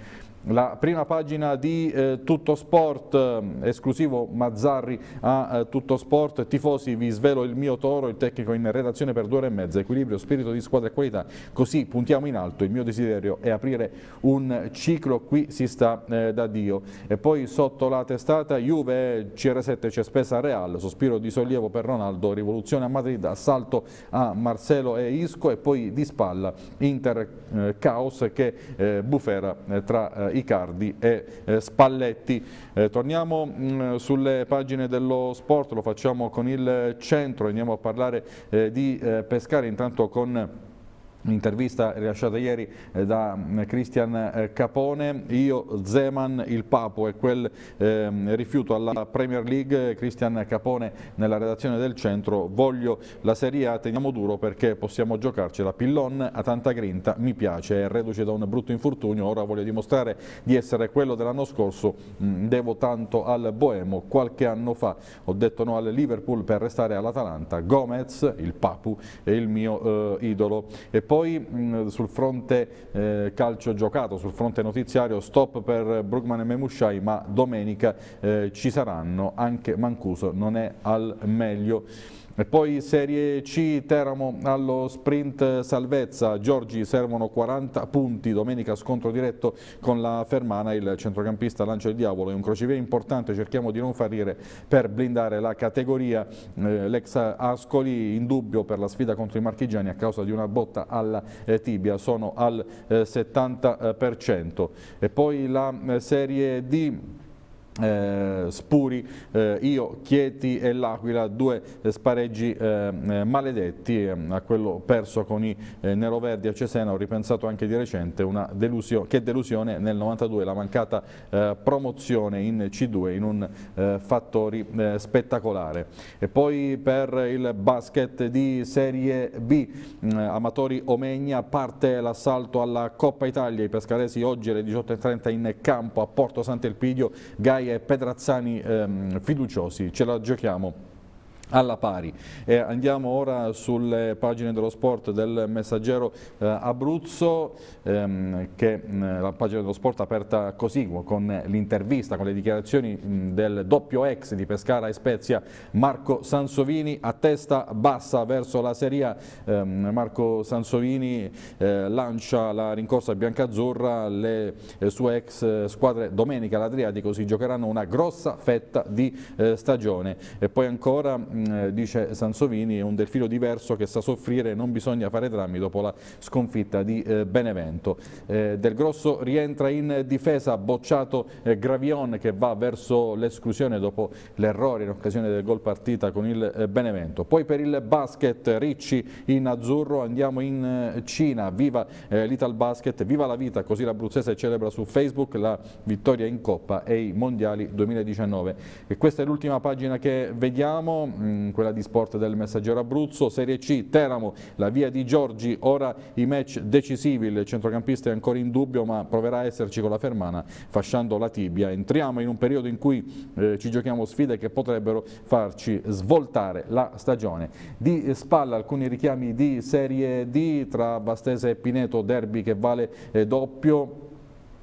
S1: La prima pagina di eh, Tutto Sport, eh, esclusivo Mazzarri a eh, Tutto Sport, tifosi vi svelo il mio toro, il tecnico in redazione per due ore e mezza, equilibrio, spirito di squadra e qualità, così puntiamo in alto, il mio desiderio è aprire un ciclo, qui si sta eh, da Dio. E poi sotto la testata Juve, CR7 c'è spesa Real, sospiro di sollievo per Ronaldo, rivoluzione a Madrid, assalto a Marcelo e Isco. E poi di spalla Inter eh, Caos che eh, bufera tra Icardi e eh, Spalletti. Eh, torniamo mm, sulle pagine dello sport, lo facciamo con il centro, andiamo a parlare eh, di Pescara intanto con Un'intervista rilasciata ieri eh, da mm, Cristian eh, Capone, io Zeman, il Papo e quel eh, rifiuto alla Premier League, Cristian Capone nella redazione del centro, voglio la Serie A, teniamo duro perché possiamo giocarcela, Pillon a tanta grinta, mi piace, è reduce da un brutto infortunio, ora voglio dimostrare di essere quello dell'anno scorso, mm, devo tanto al Boemo, qualche anno fa ho detto no al Liverpool per restare all'Atalanta, Gomez, il Papu, è il mio eh, idolo. E poi poi mh, sul fronte eh, calcio giocato, sul fronte notiziario, stop per Brugman e Memushai, ma domenica eh, ci saranno, anche Mancuso non è al meglio. E poi Serie C, Teramo allo sprint salvezza, Giorgi servono 40 punti, domenica scontro diretto con la Fermana, il centrocampista lancia il diavolo, è un crocevia importante, cerchiamo di non farire per blindare la categoria, eh, l'ex Ascoli in dubbio per la sfida contro i marchigiani a causa di una botta alla eh, tibia, sono al eh, 70%. E poi la eh, Serie D eh, Spuri, eh, io, Chieti e L'Aquila, due spareggi eh, eh maledetti eh, a quello perso con i eh, neroverdi a Cesena, ho ripensato anche di recente, una delusio che delusione nel 92 la mancata promozione in C2 in un fattori spettacolare. E poi per il basket di Serie B, Amatori Omegna, parte l'assalto alla Coppa Italia, i pescaresi oggi alle 18.30 in campo a Porto Sant'Elpidio, Gai e Pedrazzani ehm, fiduciosi, ce la giochiamo alla pari. E andiamo ora sulle pagine dello sport del Messaggero eh, Abruzzo, ehm, che eh, la pagina dello sport aperta così, con l'intervista, con le dichiarazioni mh, del doppio ex di Pescara e Spezia, Marco Sansovini a testa bassa verso la Serie A. Ehm, Marco Sansovini eh, lancia la rincorsa biancazzurra, le eh, sue ex squadre domenica all'Adriatico si giocheranno una grossa fetta di eh, stagione. E poi ancora eh, dice Sansovini, è un delfino diverso che sa soffrire, non bisogna fare drammi dopo la sconfitta di eh, Benevento. Eh, del Grosso rientra in difesa, bocciato eh, Gravion che va verso l'esclusione dopo l'errore in occasione del gol partita con il eh, Benevento. Poi per il basket Ricci in azzurro andiamo in eh, Cina, viva l'Ital Basket, viva la vita, così l'Abruzzese celebra su Facebook la vittoria in Coppa e i Mondiali 2019. E questa è l'ultima pagina che vediamo, Mm, quella di sport del Messaggero Abruzzo, Serie C, Teramo, la via di Giorgi, ora i match decisivi, il centrocampista è ancora in dubbio ma proverà a esserci con la Fermana fasciando la tibia. Entriamo in un periodo in cui eh, ci giochiamo sfide che potrebbero farci svoltare la stagione. Di spalla alcuni richiami di Serie D tra Bastese e Pineto, derby che vale eh, doppio,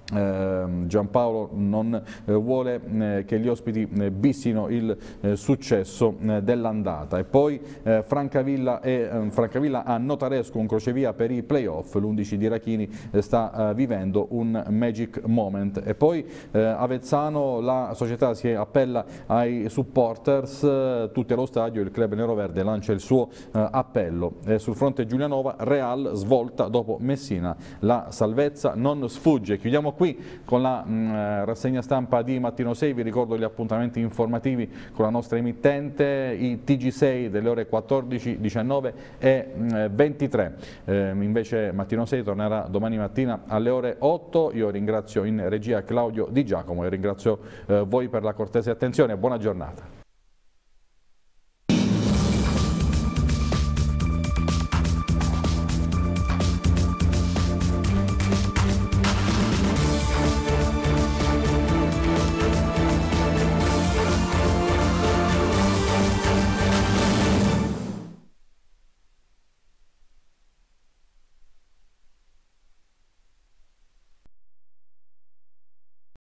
S1: Giampaolo non eh, vuole eh, che gli ospiti eh, bissino il successo dell'andata. E poi Francavilla, e, Francavilla a Notaresco un crocevia per i playoff, l'11 di Rachini sta vivendo un magic moment. E poi Avezzano la società si appella ai supporters, tutti allo stadio, il club neroverde lancia il suo appello. E sul fronte Giulianova Real svolta dopo Messina, la salvezza non sfugge, chiudiamo qui con la mh, mm, eh, rassegna stampa di Mattino 6, vi ricordo gli appuntamenti informativi con la nostra emittente, i TG6 delle ore 14, 19 e mh, 23. Eh, invece Mattino 6 tornerà domani mattina alle ore 8, io ringrazio in regia Claudio Di Giacomo e ringrazio eh, voi per la cortese attenzione, buona giornata.